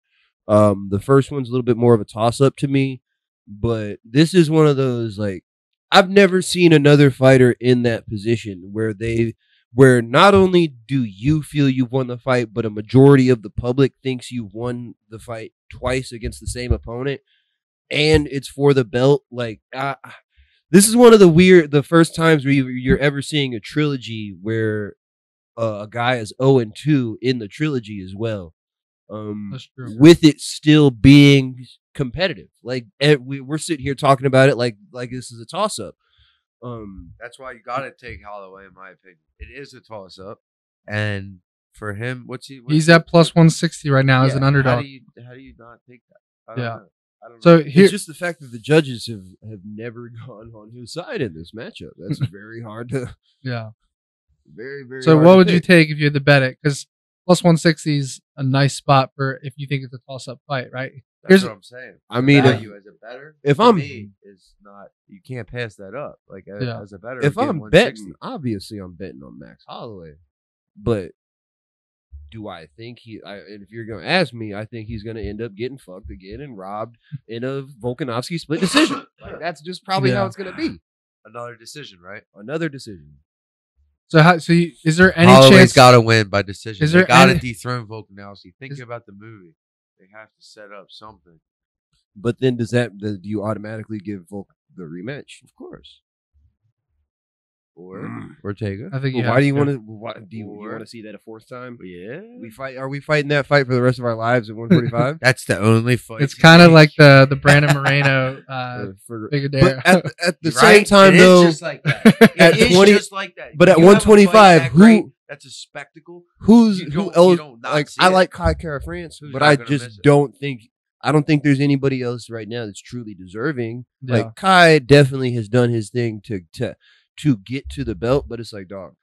Um, the first one's a little bit more of a toss up to me, but this is one of those like I've never seen another fighter in that position where they where not only do you feel you've won the fight, but a majority of the public thinks you've won the fight twice against the same opponent, and it's for the belt. Like, uh, this is one of the weird, the first times where you- you're ever seeing a trilogy where uh, a guy is zero and two in the trilogy as well. Um, That's true. with it still being competitive, like we, we're sitting here talking about it like like this is a toss up. Um, That's why you got to take Holloway, in my opinion. It is a toss up, and for him, what's he? What's He's at plus 160 right now as Yeah, an How underdog. do you how do you not take that? I don't Yeah. know. I don't So know. here, it's just the fact that the judges have have never <laughs> gone on his side in this matchup. That's <laughs> very hard to yeah. very very. So what would you take if you had to bet it? Because plus 160 is a nice spot for if you think it's a toss up fight, right? That's here's- what I'm saying. I mean, if, value as a better. if I'm- me, is not you can't pass that up. Like as, Yeah. as a better, if I'm betting, obviously I'm betting on Max Holloway, but do I think he? I, and if you're going to ask me, I think he's going to end up getting fucked again and robbed in a Volkanovski split decision. <laughs> Like that's just probably how it's going to be. another decision, right? Another decision. So how? So you, is there any Holloway's chance? got to win by decision. Is they there got to any- dethrone Volkanovski. Think Is- about the movie. They have to set up something. But then does that do you automatically give Volk the rematch? Of course. Or Mm. Ortega. I think you Well, why do you want to? Why do you, Or- want to see that a fourth time? Yeah. We fight. Are we fighting that fight for the rest of our lives at 145? <laughs> That's the only fight. It's kind of like the the Brandon Moreno <laughs> uh, for, Figueroa. but at, the- <laughs> at the Right? same time, It is though, just like that. It At is 20 just like that. but at You have 125, that who- great, that's a spectacle. who's You who don't- you else? don't not Like see I it. like Kai Kara France, Who's but I just don't think I don't think there's anybody else right now that's truly deserving. Yeah. Like Kai definitely has done his thing to to to get to the belt, but it's like dog.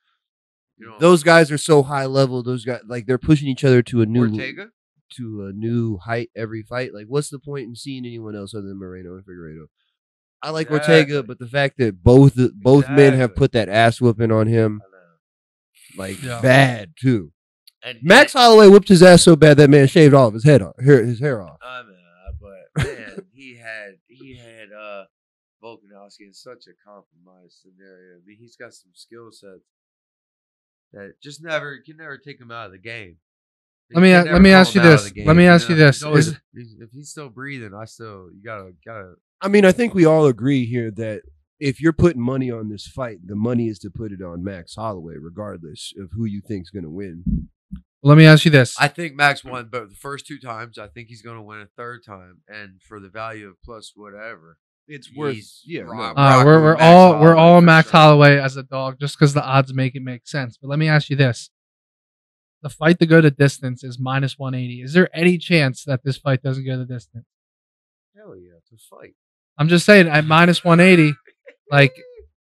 You know, Those guys are so high level. Those guys like they're pushing each other to a new Ortega. to a new height every fight. Like, what's the point in seeing anyone else other than Moreno and Figueiredo? I like Exactly. Ortega, but the fact that both both men have put that ass whooping on him, like Yeah. bad too. And Max Holloway whooped his ass so bad that man shaved all of his head off, his hair off. I mean, uh, but man, he had he had uh Volkanovski in such a compromised scenario. I mean, he's got some skill sets that just never can never take him out of the game. Let me let me ask you him out of this. the Let me ask you know? this. Always- Is- if he's still breathing, I still you gotta gotta. I mean, I think we all agree here that if you're putting money on this fight, the money is to put it on Max Holloway, regardless of who you think's going to win. Let me ask you this. I think Max won but the first two times. I think he's gonna win a third time, and for the value of plus whatever, It's He's yeah. no. rock- All uh, right, we're we're Max all we're all Max sure. Holloway as a dog just because the odds make it make sense. But let me ask you this: the fight to go to distance is minus one eighty. Is there any chance that this fight doesn't go the distance? hell yeah, it's a fight. I'm just saying at minus one eighty, <laughs> like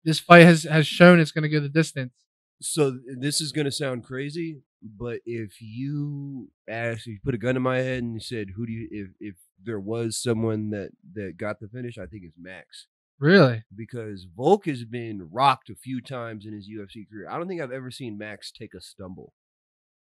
this fight has has shown it's going to go the distance. So this is going to sound crazy, but if you asked, if you put a gun to my head and you said, "Who do you?" If if there was someone that that got the finish, I think it's Max Really? because Volk has been rocked a few times in his UFC career. I don't think I've ever seen Max take a stumble.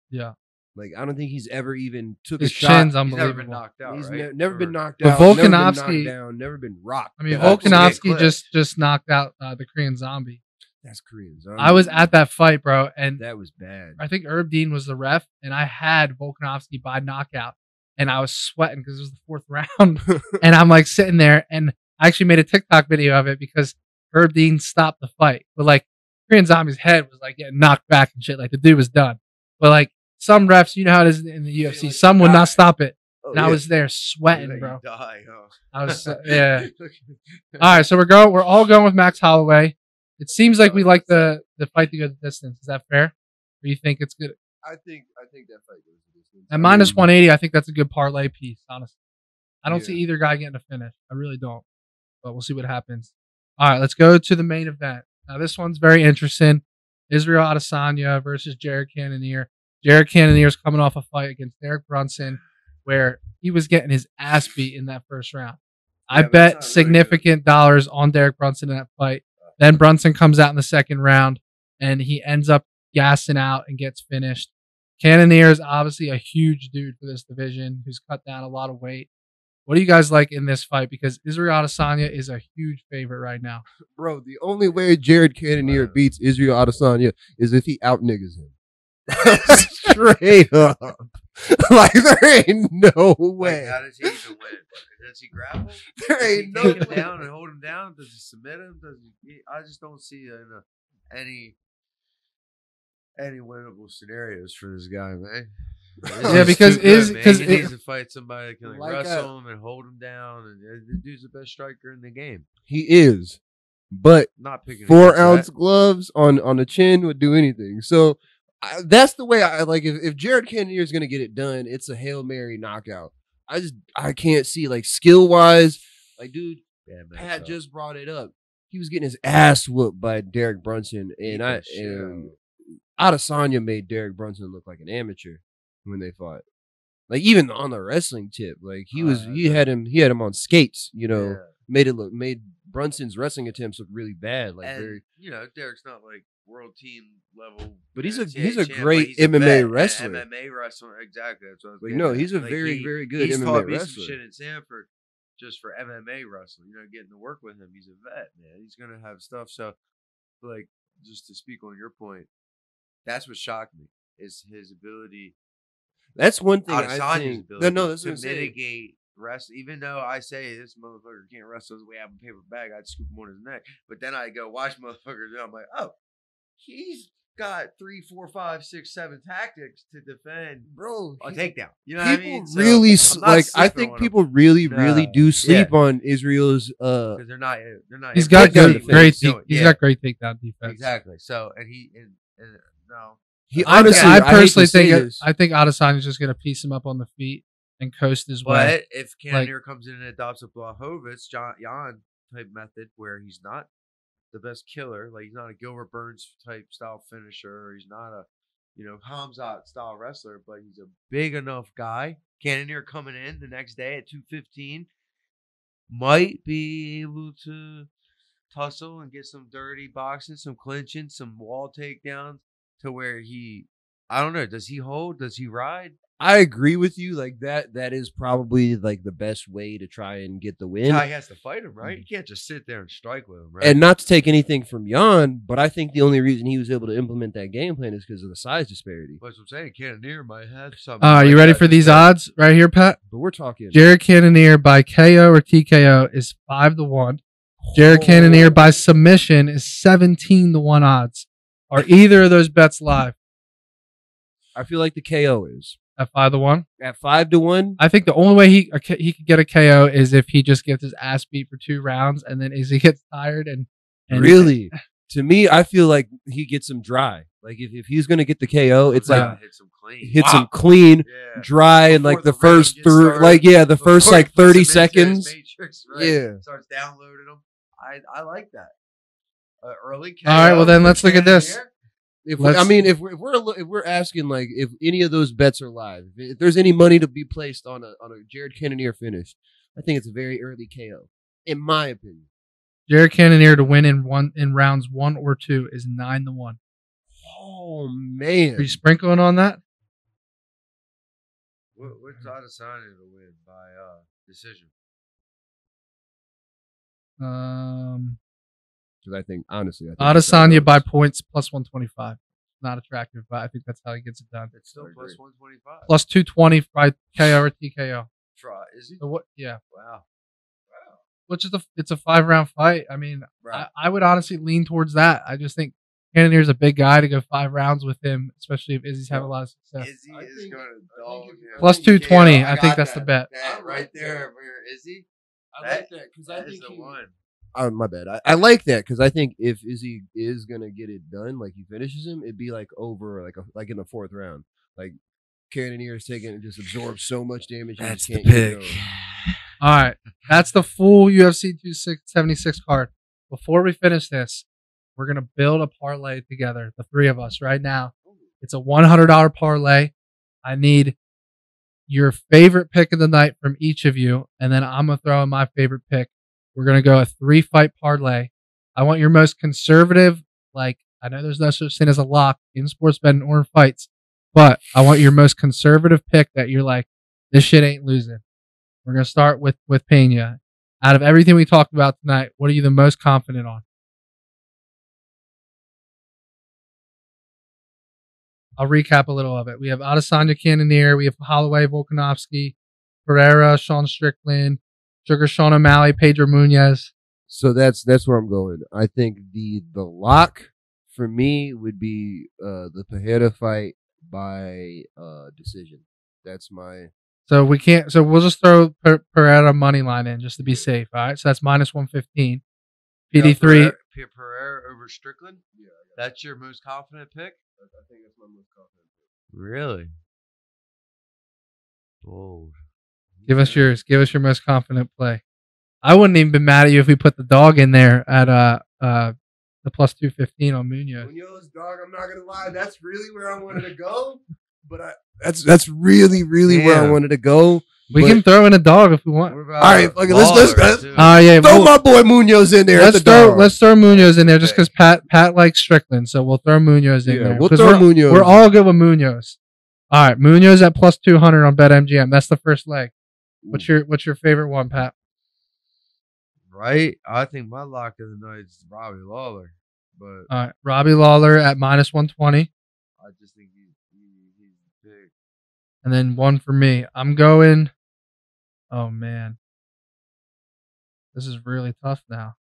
Yeah. Like I don't think he's ever even took His a shot. chin's He's never been knocked out. He's right? ne- never been knocked But out. never been knocked down, never been rocked. I mean, down. Volkanovski just just knocked out uh, the Korean Zombie. That's Koreans. I was at that fight, bro, and That was bad. I think Herb Dean was the ref, and I had Volkanovski by knockout, and I was sweating because it was the fourth <laughs> round, and I'm like sitting there, and I actually made a TikTok video of it because Herb Dean stopped the fight, but like Korean Zombie's head was like getting knocked back and shit, like the dude was done, but like some refs, you know how it is in the UFC, like some would not stop it, Oh, and I was there sweating, you bro. Die, huh? I was uh, <laughs> yeah. All right, so we're going. We're all going with Max Holloway. It seems like we like the the fight to go the distance. Is that fair? Or you think it's good I think I think that fight goes the distance. at I minus mean, one eighty? I think that's a good parlay piece. Honestly, I don't Yeah. see either guy getting a finish. I really don't. But we'll see what happens. All right, let's go to the main event. Now this one's very interesting. Israel Adesanya versus Jared Cannonier. Jared Cannonier is coming off a fight against Derek Brunson, where he was getting his ass beat in that first round. I Yeah, but it's bet not really significant dollars on Derek Brunson in that fight. Then Brunson comes out in the second round and he ends up gassing out and gets finished. Cannonier is obviously a huge dude for this division who's cut down a lot of weight. What do you guys like in this fight? Because Israel Adesanya is a huge favorite right now. <laughs> bro. The only way Jared Cannonier Wow. beats Israel Adesanya is if he out niggas him. Straight up, <laughs> like there ain't no Like, way. how does he even win? Does he grapple? <laughs> There Does he ain't no take him down and hold him down? Does he submit him? Does he? I just don't see a, any any winnable scenarios for this guy, man. <laughs> Yeah, He's because is- man. 'cause he it- needs to fight somebody that can like, Like wrestle him and hold him down. And uh, the dude's the best striker in the game. He is, but Not picking four ounce that. gloves on on the chin would do anything. So I, that's the way I like. If, if Jared Cannonier is gonna get it done, it's a hail mary knockout. I just I can't see like skill wise. Like, dude, Yeah, man, Pat so- just brought it up. He was getting his ass whooped by Derek Brunson, and Beat I the shit and out Adesanya made Derek Brunson look like an amateur when they fought. Like even on the wrestling tip, like he was Uh, he had him he had him on skates. You know, Yeah. made it look made Brunson's wrestling attempts look really bad. Like and very you know, Derek's not like world team level, But he's a- NCAA he's a champ, great he's a MMA vet, wrestler. MMA wrestler, exactly. That's what I was Like, no, he's a Like, very, he- very good he's MMA taught me some wrestler. shit in Sanford just for MMA wrestling. You know, getting to work with him. He's a vet, man. He's gonna have stuff. So, like, just to speak on your point, that's what shocked me is his ability That's one thing I Adesanya's think. ability No, no, that's to what I'm mitigate wrestle. Even though I say this motherfucker can't wrestle his way out of a paper bag, I'd scoop him on his neck. But then I go watch <laughs> motherfuckers, and I'm like, oh, he's got three, four, five, six, seven tactics to defend Bro, a takedown. You know what I mean? So, really I'm s- not like. I think on him people really, really Nah. do sleep on Israel's. Uh, because they're not. They're not. He's able got good, see defense. what great. he's He's he's Yeah, got great takedown defense. exactly. So and he and, and no. he honestly, I hate to personally say think this. I think Adesanya's just gonna piece him up on the feet and coast his way. But if Cannonier comes in and adopts a Blachowicz, John Jan type method where he's not the best killer, like he's not a Gilbert Burns type style finisher, or he's not a you know Hamzat style wrestler, but he's a big enough guy. Cannonier coming in the next day at two fifteen, might be able to tussle and get some dirty boxing, some clinching, some wall takedowns to where he I don't know, does he hold? Does he ride? I agree with you. Like that, that is probably like the best way to try and get the win. Guy has to fight him, right? You can't just sit there and strike with him, right? And not to take anything from Jan, but I think the only reason he was able to implement that game plan is because of the size disparity. That's what I'm saying. Cannonier might have something. Uh, like you ready that for these say. odds right here, Pat? But we're talking Jared Cannonier by KO or TKO is five to one. Jared Cannonier by submission is seventeen to one odds. Are either of those bets live I feel like the KO is at five to one? at five to one. I think the only way he he could get a KO is if he just gets his ass beat for two rounds and then Izzy <laughs> gets tired and, and really, <laughs> to me, I feel like he gets him dry. Like if, if he's gonna get the KO, it's Yeah. like hit some clean. hits Wow. him clean, Yeah. dry, and like the, the first through, like yeah, the first Before he like thirty seconds. Matrix, right? Yeah. Starts downloading them. I I like that. Early. KO All right, well then let's look at this. If we, I mean, if we're, if we're if we're asking like if any of those bets are live, if, if there's any money to be placed on a on a Jared Cannonier finish, I think it's a very early KO, in my opinion. Jared Cannonier to win in one in rounds one or two is nine to one. Oh man, Are you sprinkling on that? What, what's Adesanya to win by uh decision? Um, because I think honestly, I think Adesanya by points plus one twenty five. Not attractive, but I think that's how he gets it done. It's still I plus agree. one twenty five. Plus two twenty by KO or TKO. try. Is he? So what? Yeah, Wow. Wow. which is a it's a five round fight. I mean, Right. I, I would honestly lean towards that. I just think Cannonier's a big guy to go five rounds with him, especially if Izzy's having a lot of success. Izzy I is think- going to dog if- him. Plus I 220, I think got that's the bet. That right there that. for Izzy. I That- like that because I think the he- one. Oh, my bad. I, I like that because I think if Izzy is gonna get it done, like he finishes him, it'd be like over, like a, like in the fourth round. Like Cannonier is taking and just absorbs so much damage. he just can't get it going. <sighs> All right, that's the full UFC 276 card. Before we finish this, we're gonna build a parlay together, the three of us, right now. It's a $100 parlay. I need your favorite pick of the night from each of you, and then I'm gonna throw in my favorite pick. We're gonna go a three fight parlay. I want your most conservative, like I know there's no such thing as a lock in sports betting or in fights, but I want your most conservative pick that you're like, this shit ain't losing. We're gonna start with with Pena. Out of everything we talked about tonight, what are you the most confident on? I'll recap a little of it. We have Adesanya Cannonier, we have Holloway Volkanovski, Pereira, Sean Strickland, Sugar Sean O'Malley, Pedro Munhoz. So that's that's where I'm going. I think the the lock for me would be uh the Pajeda fight by uh decision. That's my So we can't. So we'll just throw Per- Pereira money line in just to be safe. All right. So that's minus one fifteen. PD Got three. Pereira, Pereira over Strickland. Yeah, That's your most confident pick. I think that's my most confident. Really? Bold. Give us yours. Give us your most confident play. I wouldn't even be mad at you if we put the dog in there at uh uh the plus two fifteen on Munhoz. Munhoz, dog. I'm not gonna lie. That's really where I wanted to go. But I that's that's really really where I wanted to go. We but- can throw in a dog if we want. All right, fuck it, let's- let's- Lawler, let's- too? Oh yeah, Throw we'll- my boy Munhoz in there. let's the throw dog. let's throw Munhoz in there just because Pat Pat likes Strickland, so we'll throw Munhoz in Yeah, there. we'll 'Cause throw we're, Munhoz. We're all good with Munhoz. All right, Munhoz at plus two hundred on BetMGM. That's the first leg. What's your What's your favorite one, Pat? right? I think my lock of the night is Robbie Lawler, but All right, Robbie Lawler at minus one twenty, I just think he's he, he's big. and then one for me. I'm going. Oh man, this is really tough now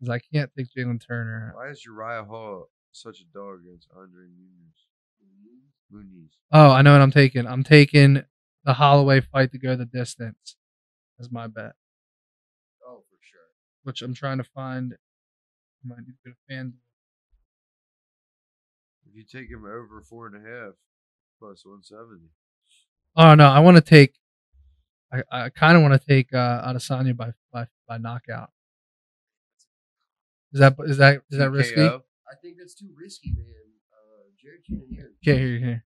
because I can't take Jalin Turner. Why is Uriah Hall such a dog against Andre Muniz? Muniz. Oh, I know what I'm taking. I'm taking the Holloway fight to go the distance. As my bet, Oh, for sure. which I'm trying to find. I might need to go to fan. If you take him over four and a half plus 170. Oh, no, I want to take. I, I kind of want to take uh, Adesanya by, by by knockout. Is that is that is that risky? I think that's too risky, man. Uh, Jared Cannonier. Can't hear you here.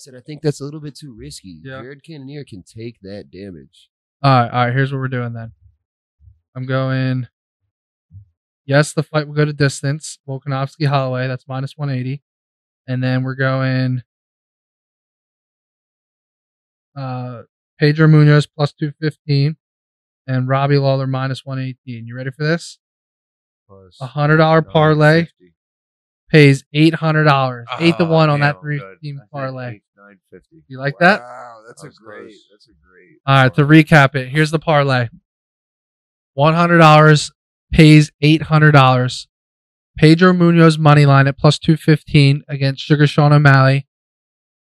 I said I think that's a little bit too risky. Yeah. Jared Cannonier can take that damage. All right, all right. Here's what we're doing then. I'm going. Yes, the fight will go to distance. Volkanovski Holloway, that's minus 180. And then we're going uh Pedro Munhoz plus 215 and Robbie Lawler minus 118. You ready for this? Plus A hundred dollar parlay pays eight hundred dollars. Eight to one on that three team parlay. Eight, 950. You like that? Wow, that's That a great. close. That's a great. All right, to recap it, here's the parlay. One hundred dollars pays eight hundred dollars. Pedro Munhoz money line at plus two fifteen against Sugar Sean O'Malley.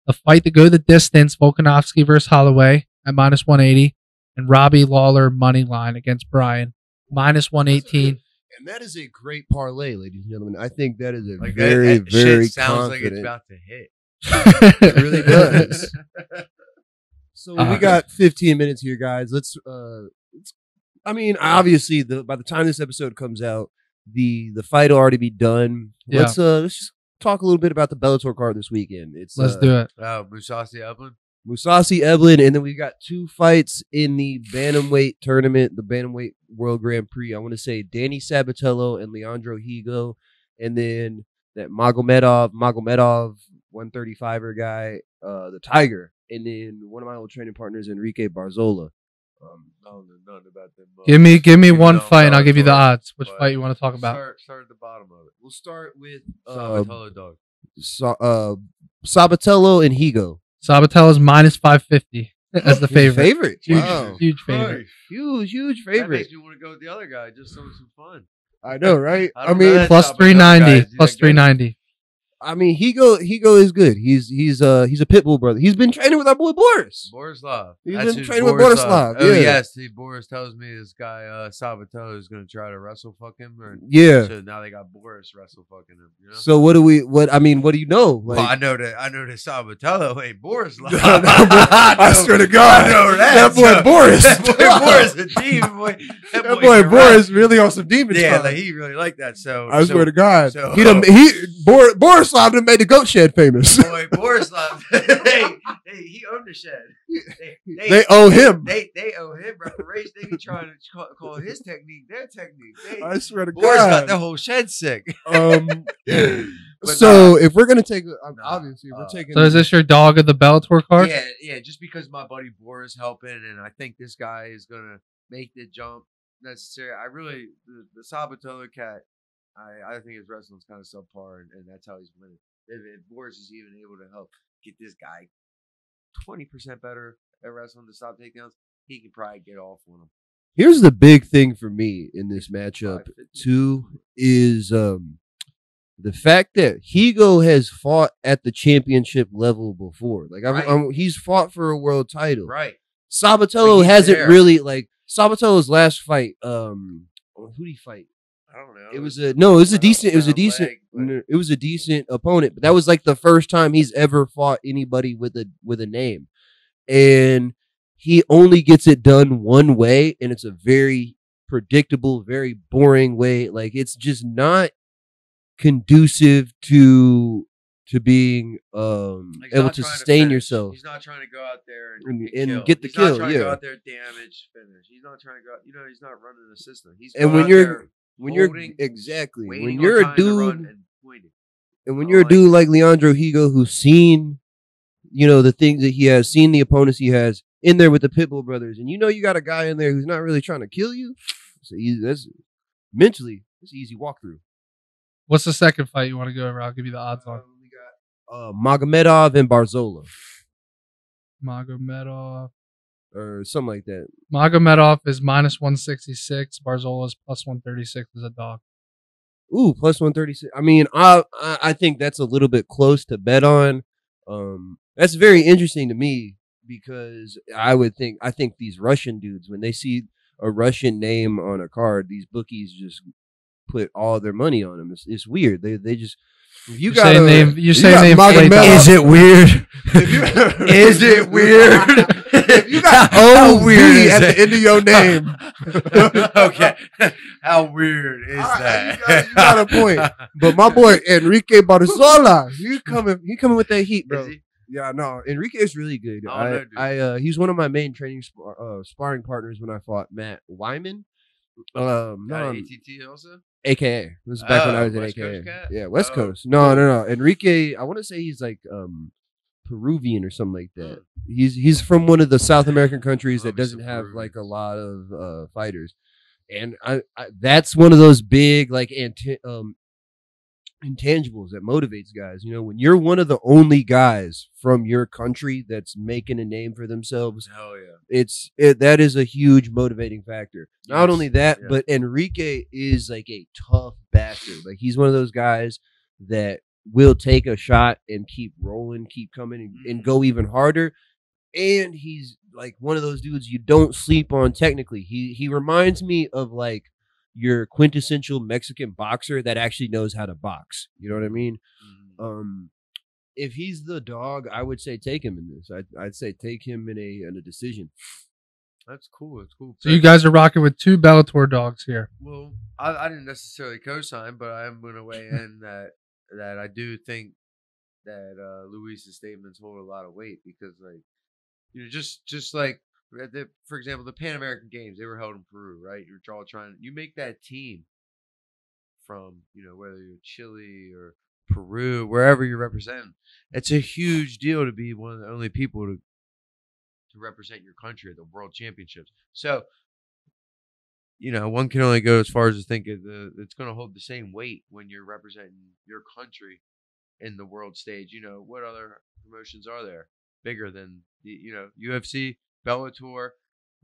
The fight to go the distance, Volkanovski versus Holloway at minus one eighty, and Robbie Lawler money line against Bryan minus one eighteen. And that is a great parlay, ladies and gentlemen. I think that is a Like very, that, that very shit sounds like it's about to hit. It really does. <laughs> So Uh, we got 15 minutes here, guys. Let's. uh I mean, obviously, the by the time this episode comes out, the the fight will already be done. Yeah. Let's uh let's just talk a little bit about the Bellator card this weekend. It's Let's uh, do it. Oh, Mousasi Eblen. Mousasi Eblen, and then we got two fights in the bantamweight tournament, the bantamweight World Grand Prix. I want to say Danny Sabatello and Leandro Higo, and then that Magomedov, Magomedov 135er guy, uh, the Tiger, and then one of my old training partners, Enrique Barzola. Um, I don't know nothing about them. uh, Give me give me one the fight and I'll give you the odds. Which fight you want to talk about? Start, start at the bottom of it. we'll start with uh, Sabatello dog. Sa- uh, Sabatello and Higo. Sabatello's minus five fifty as the favorite. Favorite. Huge, Wow. huge favorite. Huge, huge That favorite. makes you want to go with the other guy just so it's some fun. I know, right? I I, mean, that Plus top of three those guys, ninety. you Plus like that? three ninety. I mean, Higo Higo is good. He's he's uh he's a pit bull brother. He's been training with our boy Boris. Borislav. He's That's been training with Borislav, Oh yeah. yes, see, Boris tells me this guy uh, Sabatello is going to try to wrestle fuck him, or Yeah. so now they got Boris wrestle fucking him. You know. So what do we? What I mean, what do you know? well, I know that I know that Sabatello ain't Borislav. <laughs> <laughs> I swear to God, I know that. that boy so- Boris. <laughs> that boy Boris, a demon boy. That, that boy can Boris really on some demon. Yeah, time. like, he really liked that. So I so, swear to God, so- he done, he Bor, Borislav done made the goat shed famous. boy Borislav, <laughs> hey, hey, he owned the shed. They, they owe him. They they owe him reparations. They be trying to call, call his technique their technique. They, I swear to God. Boris got the whole shed sick. um, <laughs> But so if we're gonna take, um, Nah, obviously we're uh, taking. So is this your dog of the Bellator card? Yeah, yeah. Just because my buddy Boris helping, and I think this guy is gonna make the jump necessary. I really the, the Sabatello cat. I, I think his wrestling's kind of subpar, and, and that's how he's winning. If, if Boris is even able to help get this guy twenty percent better at wrestling to stop takedowns, he can probably get off on him. Here's the big thing for me in this matchup 550. too is um the fact that Higo has fought at the championship level before. Like I'm, Right. I'm- he's fought for a world title. Right. Sabatello hasn't there. really like Sabatello's last fight. Um, who did he fight? I don't know. It was a no. It was a decent. It was a decent. leg, It was a decent opponent, but that was like the first time he's ever fought anybody with a with a name, and he only gets it done one way, and it's a very predictable, very boring way. Like it's just not conducive to to being um He's able to sustain finish. yourself. He's not trying to go out there and, And- and, get the he's kill, Not trying to yeah. go out there, damage, finish. He's not trying to go. You know, he's not running the system. He's And when you're there when you're exactly when you're a time to run dude and. And when I you're a dude it. like Leandro Higo, who's seen, you know, the things that he has, seen the opponents he has in there with the Pitbull brothers, and you know you got a guy in there who's not really trying to kill you, <sniffs> so easy, that's mentally it's an easy walkthrough. What's the second fight you want to go over? I'll give you the odds on. Um, we got uh, Magomedov and Barzola, Magomedov. Or something like that. Magomedov is minus one sixty six. Barzola is plus one thirty six as a dog. Ooh, plus one thirty six. I mean, I, I think that's a little bit close to bet on. Um, that's very interesting to me because I would think I think these Russian dudes when they see a Russian name on a card, these bookies just put all their money on them. It's, it's weird. They they just you You got say name. You say got name. Magomedov- Flatel. Is it weird? Is it weird? If you <laughs> <laughs> got How OV weird is at it? the end of your name. <laughs> okay. How weird is All right, that? you got- you got a point. But my boy Enrique Barzola, he coming he coming with that heat, bro. Is he? Yeah, no, Enrique is really good. Oh, I, no. I uh, he's one of my main training spar- uh, sparring partners when I fought Matt Wiman. Um, no, ATT also. AKA. This is back when I Oh, was in West AKA. Coast cat? Yeah, West Oh. Coast. No, no, no. Enrique, I want to say he's like um Peruvian or something like that. He's he's from one of the South American countries that doesn't have like a lot of uh fighters. And I, I that's one of those big like anti- um intangibles that motivates guys. You know, when you're one of the only guys from your country that's making a name for themselves, Hell yeah. it's it, that is a huge motivating factor. Not only that, yeah. but Enrique is like a tough bastard. Like he's one of those guys that will take a shot and keep rolling, keep coming, and, and go even mm. harder. And he's like one of those dudes you don't sleep on. Technically, he he reminds me of like your quintessential Mexican boxer that actually knows how to box. You know what I mean? Mhm. um if he's the dog, I would say take him in this. I'd, I'd say take him in a in a decision. That's cool. It's cool. So you guys are rocking with two Bellator dogs here. Well, I, I didn't necessarily co-sign, but I am going to weigh in <laughs> that that I do think that uh, Luis's statements hold a lot of weight because, like, you know, just just like at the, for example, the Pan American Games, they were held in Peru, right? You're all trying, you make that team from you know whether you're Chile or Peru, wherever you're representing. It's a huge deal to be one of the only people to to represent your country at the World Championships. So you know, one can only go as far as to think the, it's going to hold the same weight when you're representing your country in the world stage. You know, what other promotions are there bigger than the, you know, UFC, Bellator,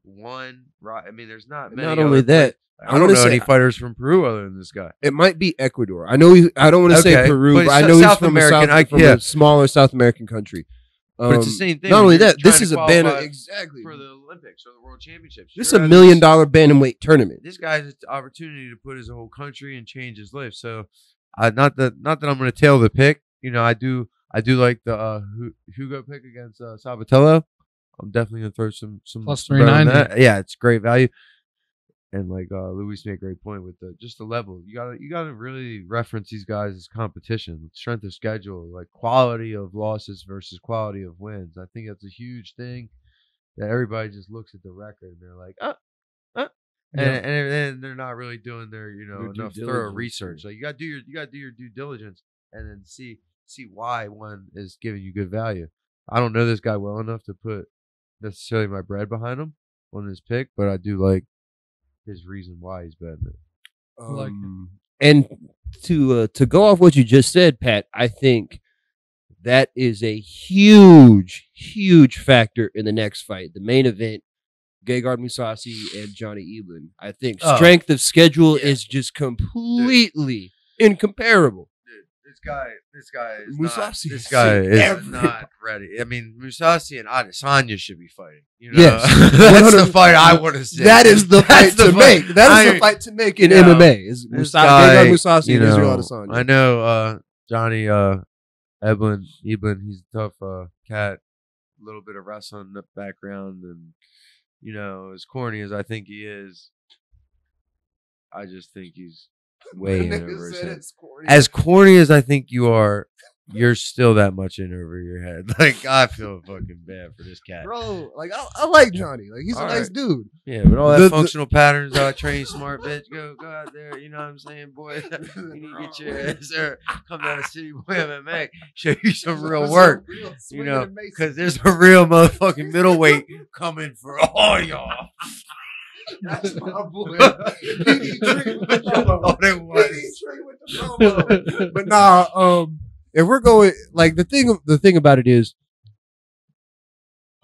one, right? I mean, there's not many. not only that, I I don't know say- any fighters from Peru other than this guy. it might be Ecuador. I know. He, I don't want to say Peru, but but, I know South he's from American, a, South, I- from yeah. a smaller South American country. But it's the Um, same thing. Not only that, this is a banner qualify exactly. for the Olympics or the World Championships. This is a million dollar bantamweight tournament. this guy's an opportunity to put his whole country and change his life. So, uh, not that not that I'm going to tail the pick. You know, I do I do like the uh, Higo pick against uh, Sabatello. I'm definitely going to throw some some Plus some 390. Yeah, it's great value. And like uh, Luis made a great point with the just the level. You gotta you gotta really reference these guys as competition, strength of schedule, like quality of losses versus quality of wins. I think that's a huge thing that everybody just looks at the record and they're like, ah, ah. And, Yeah. and, and they're not really doing their you know enough thorough research. Like you gotta do your you gotta do your due diligence and then see see why one is giving you good value. I don't know this guy well enough to put necessarily my bread behind him on his pick, but I do like his reason why he's betting it. like it. Um, and to uh, to go off what you just said, Pat, I think that is a huge, huge factor in the next fight, the main event. Gegard Mousasi and Johnny Eblen. I think Oh. strength of schedule Yeah. is just completely incomparable. This guy, this guy is Mousasi not. This guy is everybody. not ready. I mean, Mousasi and Adesanya should be fighting. You know, Yes. <laughs> that's the fight I want to see. That is the <laughs> fight the to fight. make. That is I- the fight to make in you know, MMA. Is this guy, Mousasi you Israel Adesanya. I know uh, Johnny uh, Eblen. Eblen, he's a tough uh, cat. A little bit of wrestling in the background, and you know, as corny as I think he is, I just think he's way in over his head. As corny as I think you are, you're still that much in over your head. <laughs> Like I feel fucking bad for this cat. bro. Like I, I like Johnny. Like he's a All nice right. dude. Yeah, but all that The- the- functional patterns, uh, train smart bitch, go go out there. You know what I'm saying, boy? <laughs> you need to get your ass there. Come down to City Boy MMA, show you some real work. You know, because there's a real <laughs> motherfucking middleweight coming for all y'all. That's my <laughs> boy. Oh, <laughs> was. but nah, um, if we're going like the thing, the thing about it is,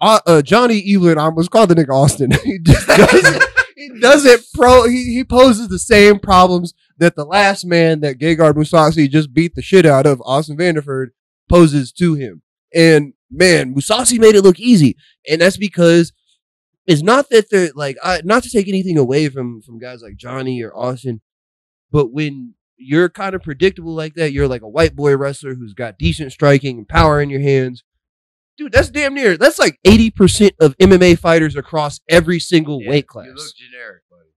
uh, uh Johnny Eblen I almost called the nigga Austin. <laughs> he just doesn't, he doesn't pro. He, he poses the same problems that the last man that Gegard Mousasi just beat the shit out of, Austin Vanderford, poses to him. And man, Mousasi made it look easy, and that's because it's not that they're like I, not to take anything away from from guys like Johnny or Austin, but when you're kind of predictable like that, you're like a white boy wrestler who's got decent striking and power in your hands. Dude, that's damn near. That's like 80% of MMA fighters across every single Yeah, weight class. You look generic, buddy.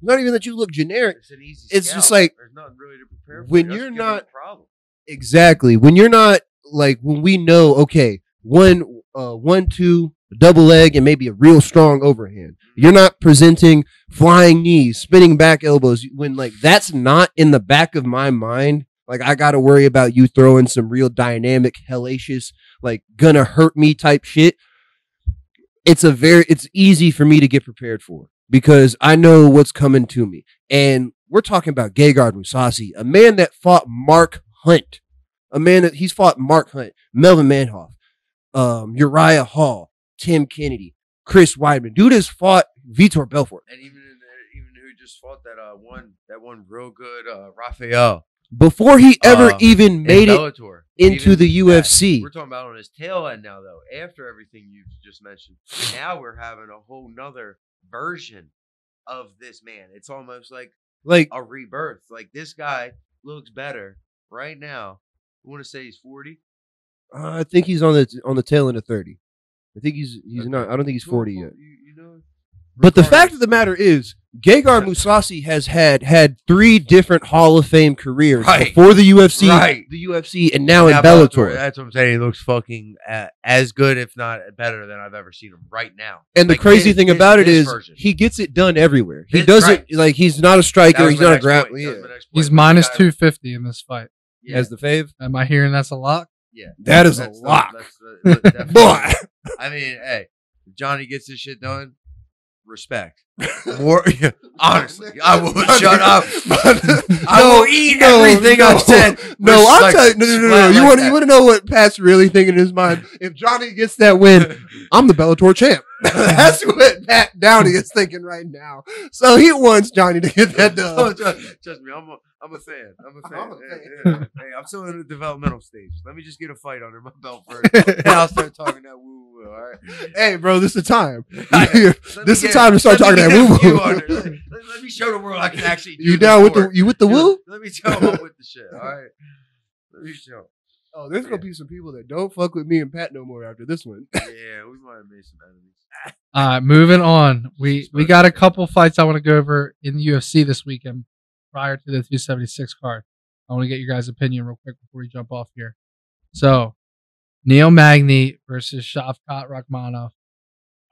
Not even that you look generic. It's an easy. It's scout. just like, there's nothing really to prepare for. when you're not- a problem. Exactly. When you're not like when we know, okay, one, uh, one, two, double leg, and maybe a real strong overhand. You're not presenting flying knees, spinning back elbows when like that's not in the back of my mind. Like I got to worry about you throwing some real dynamic, hellacious, like gonna hurt me type shit. It's a very, it's easy for me to get prepared for because I know what's coming to me. And we're talking about Gegard Mousasi, a man that fought Mark Hunt, a man that he's fought Mark Hunt, Melvin Manhoff, um, Uriah Hall, Tim Kennedy, Chris Weidman. Dude has fought Vitor Belfort. And even even who just fought that uh one that one real good uh Raphael Before he ever Uh, even in made it into the that. UFC. We're talking about on his tail end now though. After everything you've just mentioned, now we're having a whole nother version of this man. It's almost like like a rebirth. Like this guy looks better right now. I want to say he's forty. uh, I think he's on the on the tail end of 30. I think he's he's Okay. not I don't think he's Cool, 40 cool. yet. You, you know, But the fact of the matter is, Gegard Mousasi has had had three different Hall of Fame careers Right. before the UFC, Right. the UFC, and now in Now Bellator. That's what I'm saying. He looks fucking uh, as good, if not better, than I've ever seen him right now. And the crazy his- thing about it this is, version. he gets it done everywhere. He This- doesn't right. like he's not a striker. He's not a grappler. point. That was Yeah. my next point. He's Like, the minus guy- two fifty in this fight. Yeah, As the fave, Am I hearing that's a lock? yeah. that is a That's the- lock, that's the- <laughs> definitely- boy. I mean, hey, if Johnny gets this shit done, respect. <laughs> More, honestly, I will <laughs> shut up. <laughs> I will eat no, everything no. I've said. No, I'm like, telling no, no, no, no. You like want you want to know what Pat's really thinking in his mind? If Johnny gets that win, I'm the Bellator champ. <laughs> That's what Pat Downey is thinking right now. So he wants Johnny to get that Oh, done. trust, trust me, I'm a, I'm a fan. I'm a fan. I'm a fan. yeah. hey, I'm still in the developmental stage. Let me just get a fight under my belt first, <laughs> and I'll start talking that woo woo. All right. hey, bro, this is the time. <laughs> This is the time to start talking that woo woo. Let, let- let me show the world I can actually. Do You down with the you with the woo? Let me show them with the shit. All right. Let me show. Oh, there's gonna be some people that don't fuck with me and Pat no more after this one. Yeah, we might have made some enemies. <laughs> All right, moving on. We we got a couple fights I want to go over in the UFC this weekend prior to the 276 card. I want to get your guys' opinion real quick before we jump off here. So, Neil Magny versus Shavkat Rakhmonov.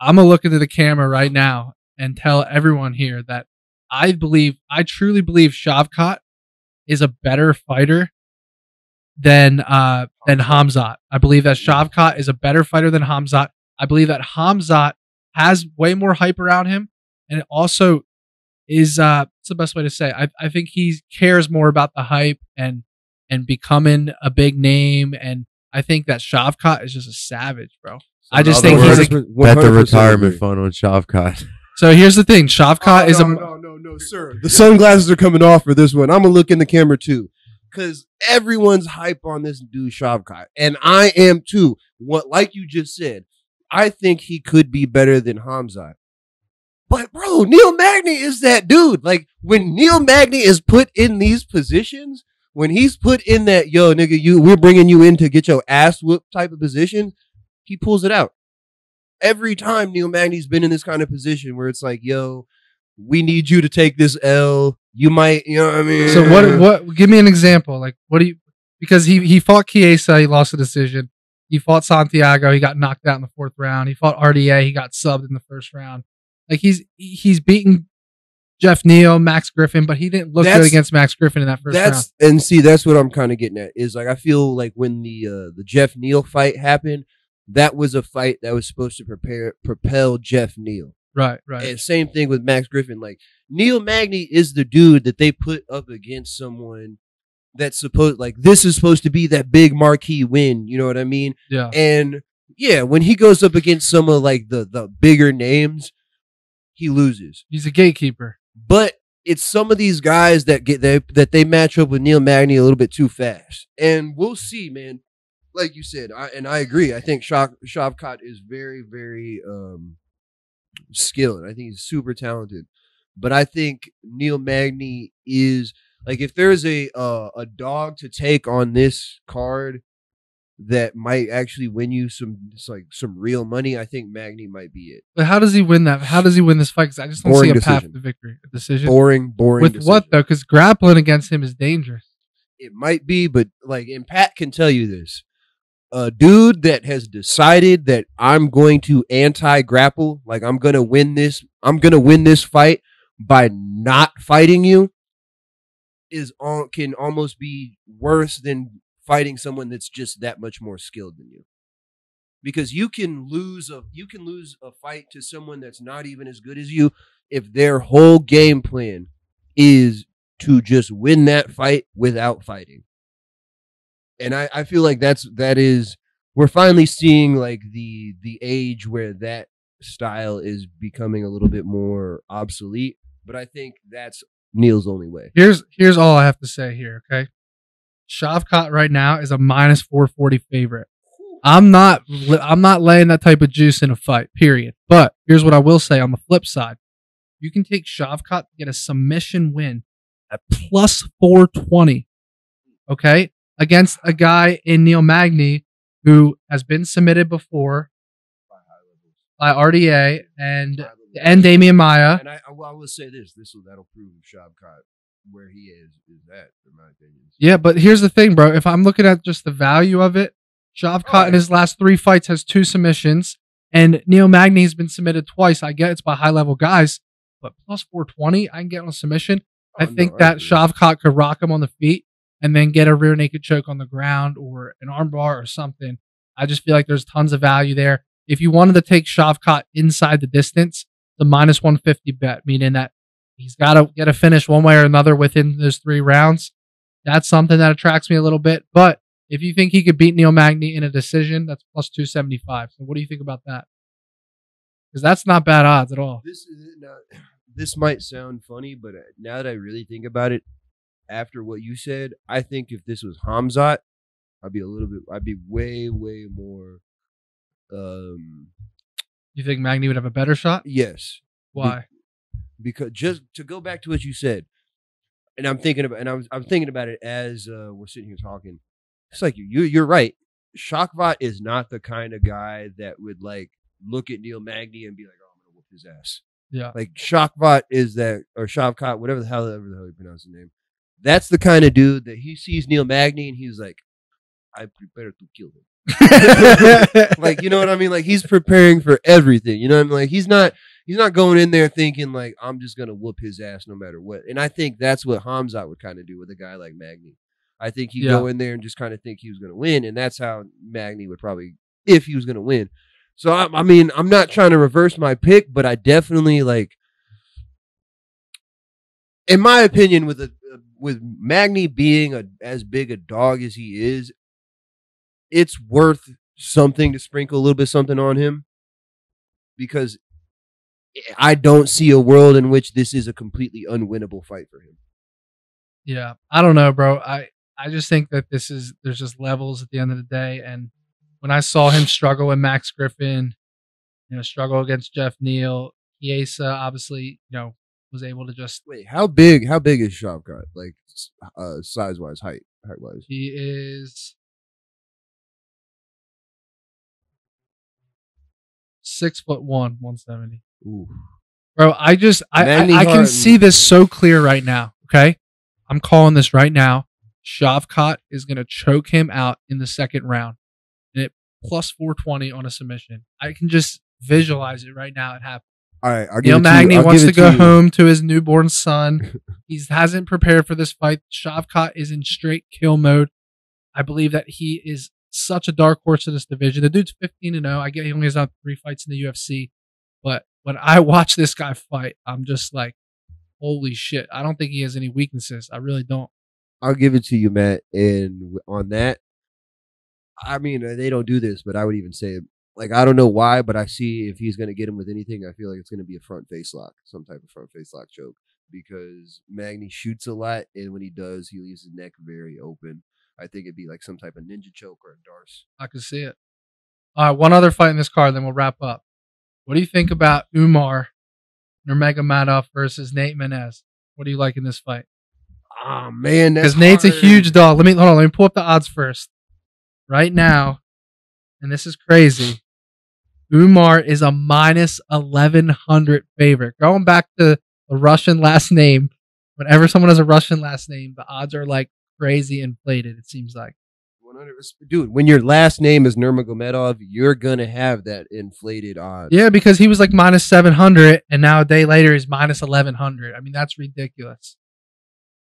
I'm gonna look into the camera right now and tell everyone here that I believe, I truly believe Shavkat is a better fighter than uh than Hamzat. I believe that Shavkat is a better fighter than Hamzat. I believe that Hamzat has way more hype around him, and it also is uh what's the best way to say? I I think he cares more about the hype and and becoming a big name, and I think that Shavkat is just a savage, bro. I just think he's a- bet the retirement fund on Shavkat. <laughs> So here's the thing: Shavkat is a Oh, no, no, no, no, sir. The sunglasses are coming off for this one. I'm gonna look in the camera too, because everyone's hype on this dude Shavkat, and I am too. What, like you just said, I think he could be better than Hamzat. But bro, Neil Magny is that dude. Like when Neil Magny is put in these positions, when he's put in that yo nigga, you we're bringing you in to get your ass whooped type of position, he pulls it out. Every time Neil Magny's been in this kind of position where it's like, yo, we need you to take this L. You might, you know what I mean? So what? What? Give me an example. Like, what do you? Because he he fought Chiesa, he lost a decision. He fought Santiago, he got knocked out in the fourth round. He fought RDA, he got subbed in the first round. Like he's he's beaten Jeff Neal, Max Griffin, but he didn't look That's- good against Max Griffin in that first round. that's and see that's what I'm kind of getting at is like I feel like when the uh, the Jeff Neal fight happened, that was a fight that was supposed to prepare propel Jeff Neal. Right, right. And same thing with Max Griffin. Like Neil Magny is the dude that they put up against someone that's supposed like this is supposed to be that big marquee win. You know what I mean? yeah. And yeah, when he goes up against some of like the the bigger names, he loses. He's a gatekeeper. But it's some of these guys that get they, that they match up with Neil Magny a little bit too fast, and we'll see, man. Like you said, I, and I agree. I think Shav, Shavkat is very, very um, skilled. I think he's super talented. But I think Neil Magny is like if there's a uh, a dog to take on this card that might actually win you some like some real money. I think Magny might be it. But how does he win that? How does he win this fight? Because I just don't Boring see a path to victory. A decision. Boring, boring. With what though? Because grappling against him is dangerous. it might be, but like, and Pat can tell you this. A dude that has decided that I'm going to anti grapple, like I'm gonna win this, I'm gonna win this fight by not fighting you, is on can almost be worse than fighting someone that's just that much more skilled than you. Because you can lose a you can lose a fight to someone that's not even as good as you if their whole game plan is to just win that fight without fighting and I, I feel like that's that is we're finally seeing like the the age where that style is becoming a little bit more obsolete but i think that's neil's only way Here's here's all I have to say here. Okay, Shavkat right now is a minus four forty favorite. I'm not I'm not laying that type of juice in a fight. Period. But here's what I will say on the flip side: you can take Shavkat to get a submission win at plus four twenty. Okay, against a guy in Neil Magny who has been submitted before by RDA and and Demian Maia. and I, I, well, I will say this this will that'll prove Shavkat where he is is at in my opinion Yeah, but here's the thing, bro. If I'm looking at just the value of it, Shavkat oh, in his last three fights has two submissions, and Neil Magny has been submitted twice. I get it's by high level guys, but plus 420, I can get on a submission. I Oh, no, think that agree. Shavkat could rock him on the feet and then get a rear naked choke on the ground or an armbar or something. I just feel like there's tons of value there. If you wanted to take Shavkat inside the distance, the minus 150 bet, meaning that he's got to get a finish one way or another within those three rounds. That's something that attracts me a little bit. But if you think he could beat Neil Magny in a decision, that's plus 275. So what do you think about that? Because that's not bad odds at all. this is now, <clears throat> this might sound funny but uh, now that i really think about it after what you said i think if this was hamzat i'd be a little bit i'd be way way more um You think Magny would have a better shot? yes Why? because just to go back to what you said, and I'm thinking about, and I'm I'm thinking about it as uh, we're sitting here talking. It's like you, you you're right. Shakvat is not the kind of guy that would like look at Neil Magny and be like, "Oh, I'm gonna whoop his ass." Yeah. Like Shakvat is that, or Shavkat, whatever the hell, whatever the hell you pronounce his name. That's the kind of dude that he sees Neil Magny and he's like, "I prepare to kill him." <laughs> like you know what I mean? Like he's preparing for everything. You know what I mean? Like he's not he's not going in there thinking like I'm just gonna whoop his ass no matter what. And I think that's what Hamzat would kind of do with a guy like Magny. I think he'd go in there and just kind of think he was gonna win, and that's how Magny would probably if he was gonna win. So I, I mean, I'm not trying to reverse my pick, but I definitely like, in my opinion, with a with Magny being a as big a dog as he is, it's worth something to sprinkle a little bit something on him because I don't see a world in which this is a completely unwinnable fight for him. Yeah, I don't know, bro. I I just think that this is there's just levels at the end of the day, and when I saw him struggle with Max Griffin, you know, struggle against Geoff Neal, Chiesa obviously, you know, was able to just Wait, how big? How big is Shavkat? Like uh, size wise, height height wise? he is six foot one, one seventy. Ooh. Bro, I just I, I, I can see this so clear right now. Okay, I'm calling this right now. Shavkat is gonna choke him out in the second round, and it plus 420 on a submission. I can just visualize it right now. It happened. All right, I'll give Neil you. Magny wants to go you. home to his newborn son. <laughs> he hasn't prepared for this fight. Shavkat is in straight kill mode. I believe that he is such a dark horse in this division. The dude's 15 and 0. I get he only has had three fights in the UFC, but when I <laughs> watch this guy fight, I'm just like, holy shit! I don't think he has any weaknesses. I really don't. I'll give it to you, Matt. And on that, I mean, they don't do this, but I would even say, like, I don't know why, but I see if he's going to get him with anything, I feel like it's going to be a front face lock, some type of front face lock choke, because Magny shoots a lot, and when he does, he leaves his neck very open. I think it'd be like some type of ninja choke or a Darce. I can see it. All right, one other fight in this card, then we'll wrap up. What do you think about Umar Nurmagomedov versus Nate Maness? What do you like in this fight? Oh man, Because Nate's a huge dog. Let me hold on. Let me pull up the odds first. Right now, and this is crazy. Umar is a minus eleven hundred favorite. Going back to the Russian last name, whenever someone has a Russian last name, the odds are like crazy inflated. It seems like. When 100%. Dude, when your last name is Nurmagomedov, you're gonna have that inflated odds. Yeah, because he was like minus seven hundred, and now a day later he's minus eleven hundred. I mean, that's ridiculous.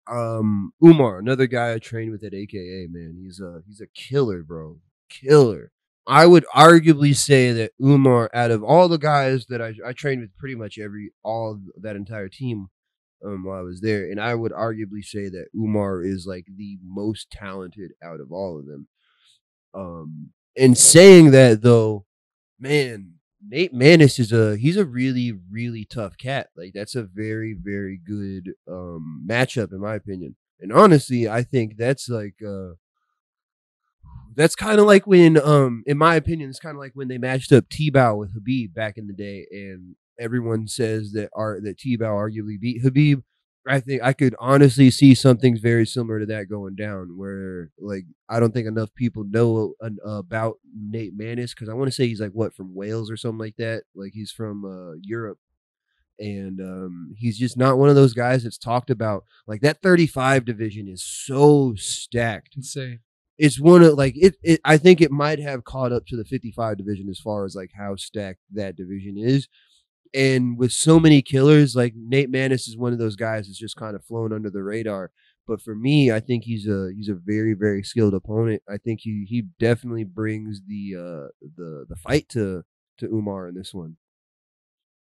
Um, Umar, another guy I trained with at AKA, man, he's a he's a killer, bro, killer. I would arguably say that Umar, out of all the guys that I I trained with, pretty much every all that entire team, um, while I was there, and I would arguably say that Umar is like the most talented out of all of them. Um, and saying that though, man, Nate Maness is a he's a really really tough cat. Like that's a very very good um matchup in my opinion. And honestly, I think that's like uh that's kind of like when um in my opinion it's kind of like when they matched up Tibau with Khabib back in the day and everyone says that are that Tibau arguably beat Khabib. I think I could honestly see something very similar to that going down, where like I don't think enough people know an, about Nate Maness because I want to say he's like what from Wales or something like that. Like he's from uh, Europe, and um, he's just not one of those guys that's talked about. Like that 35 division is so stacked. Insane. It's one of like it, it. I think it might have caught up to the 55 division as far as like how stacked that division is and with so many killers, like Nate Maness is one of those guys that's just kind of flown under the radar. But for me, I think he's a he's a very very skilled opponent. I think he he definitely brings the uh the the fight to to Umar in this one.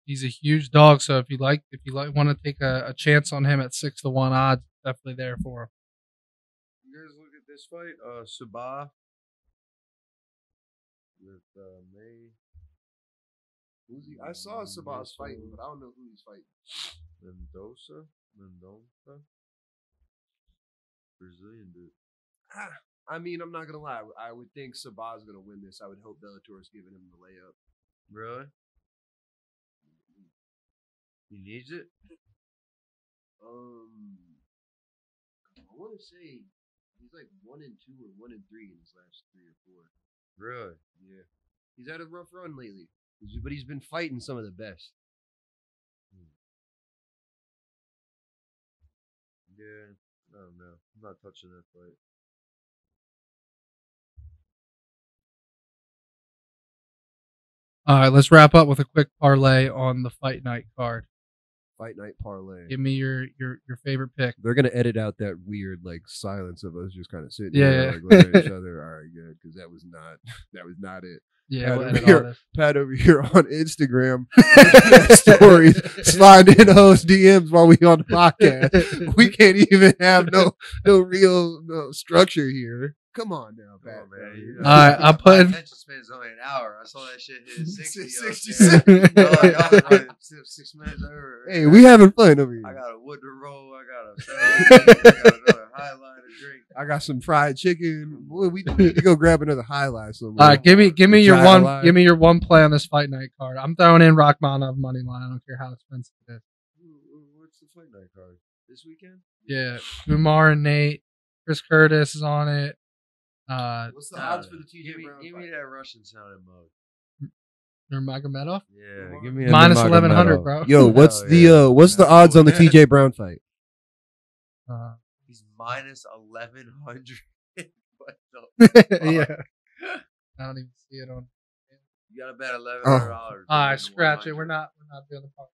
He's a huge dog, so if you like if you like want to take a, a chance on him at six to one odds, definitely there for him. You guys look at this fight, uh, Sabah with uh, May Who's he? I saw Sabah's fighting, but I don't know who he's fighting. Mendoza, Mendoza, Brazilian dude. Ah, I mean, I'm not gonna lie. I would think Sabah's gonna win this. I would hope Bellator's giving him the layup. Really? He needs it. Um, I want to say he's like one and two or one and three in his last three or four. Really? Yeah, he's had a rough run lately but he's been fighting some of the best. Hmm. Yeah, I don't know. I'm not touching that fight. All right, let's wrap up with a quick parlay on the fight night card. Fight night parlay. Give me your your your favorite pick. They're gonna edit out that weird like silence of us just kind of sitting Yeah, there yeah. like looking at each other. All right, good, because that was not <laughs> that was not it. Yeah, Pat we'll over here. Pat over here on Instagram <laughs> stories, <laughs> sliding in those DMs while we on the podcast. We can't even have no no real no structure here. Come on now, Come Pat. on, man. bro. You All right, I'm my putting- attention span is only an hour. I saw that shit hit <laughs> 60. up 60 there. Y'all- y'all six- six minutes over. Hey, we having fun over here. I got a wood to roll. I got a salad, I got another highlight to drink. I got some fried chicken. Boy, we need to go grab another highlight somewhere. All right, give me give me your one alive. give me your one play on this fight night card. I'm throwing in Rakhmonov money line. I don't care how expensive it is. What's the fight night card? This weekend? Yeah, Umar and Nate, Chris Curtis is on it. Uh, What's the odds for the Give TJ me, Brown give fight? me that Russian sounding mode. Nurmagomedov Yeah, give me a minus Nurmagomedov. eleven hundred, bro. Yo, what's Hell the yeah. uh what's the That's odds on the cool. TJ Brown fight? Uh, He's minus eleven hundred. <laughs> what the? <laughs> yeah, I don't even see it on. You gotta bet eleven hundred dollars. All right, scratch it. We're not we're not doing the part.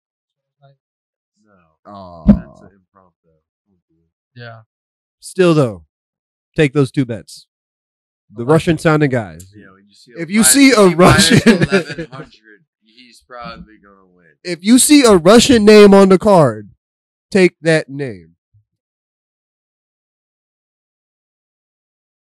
No, Oh, that's an impromptu. Won't do it. Yeah, still though, take those two bets. The Russian sounding guys. Yeah, when you see If you see a Russian- <laughs> eleven hundred, he's probably gonna win. If you see a Russian name on the card, take that name.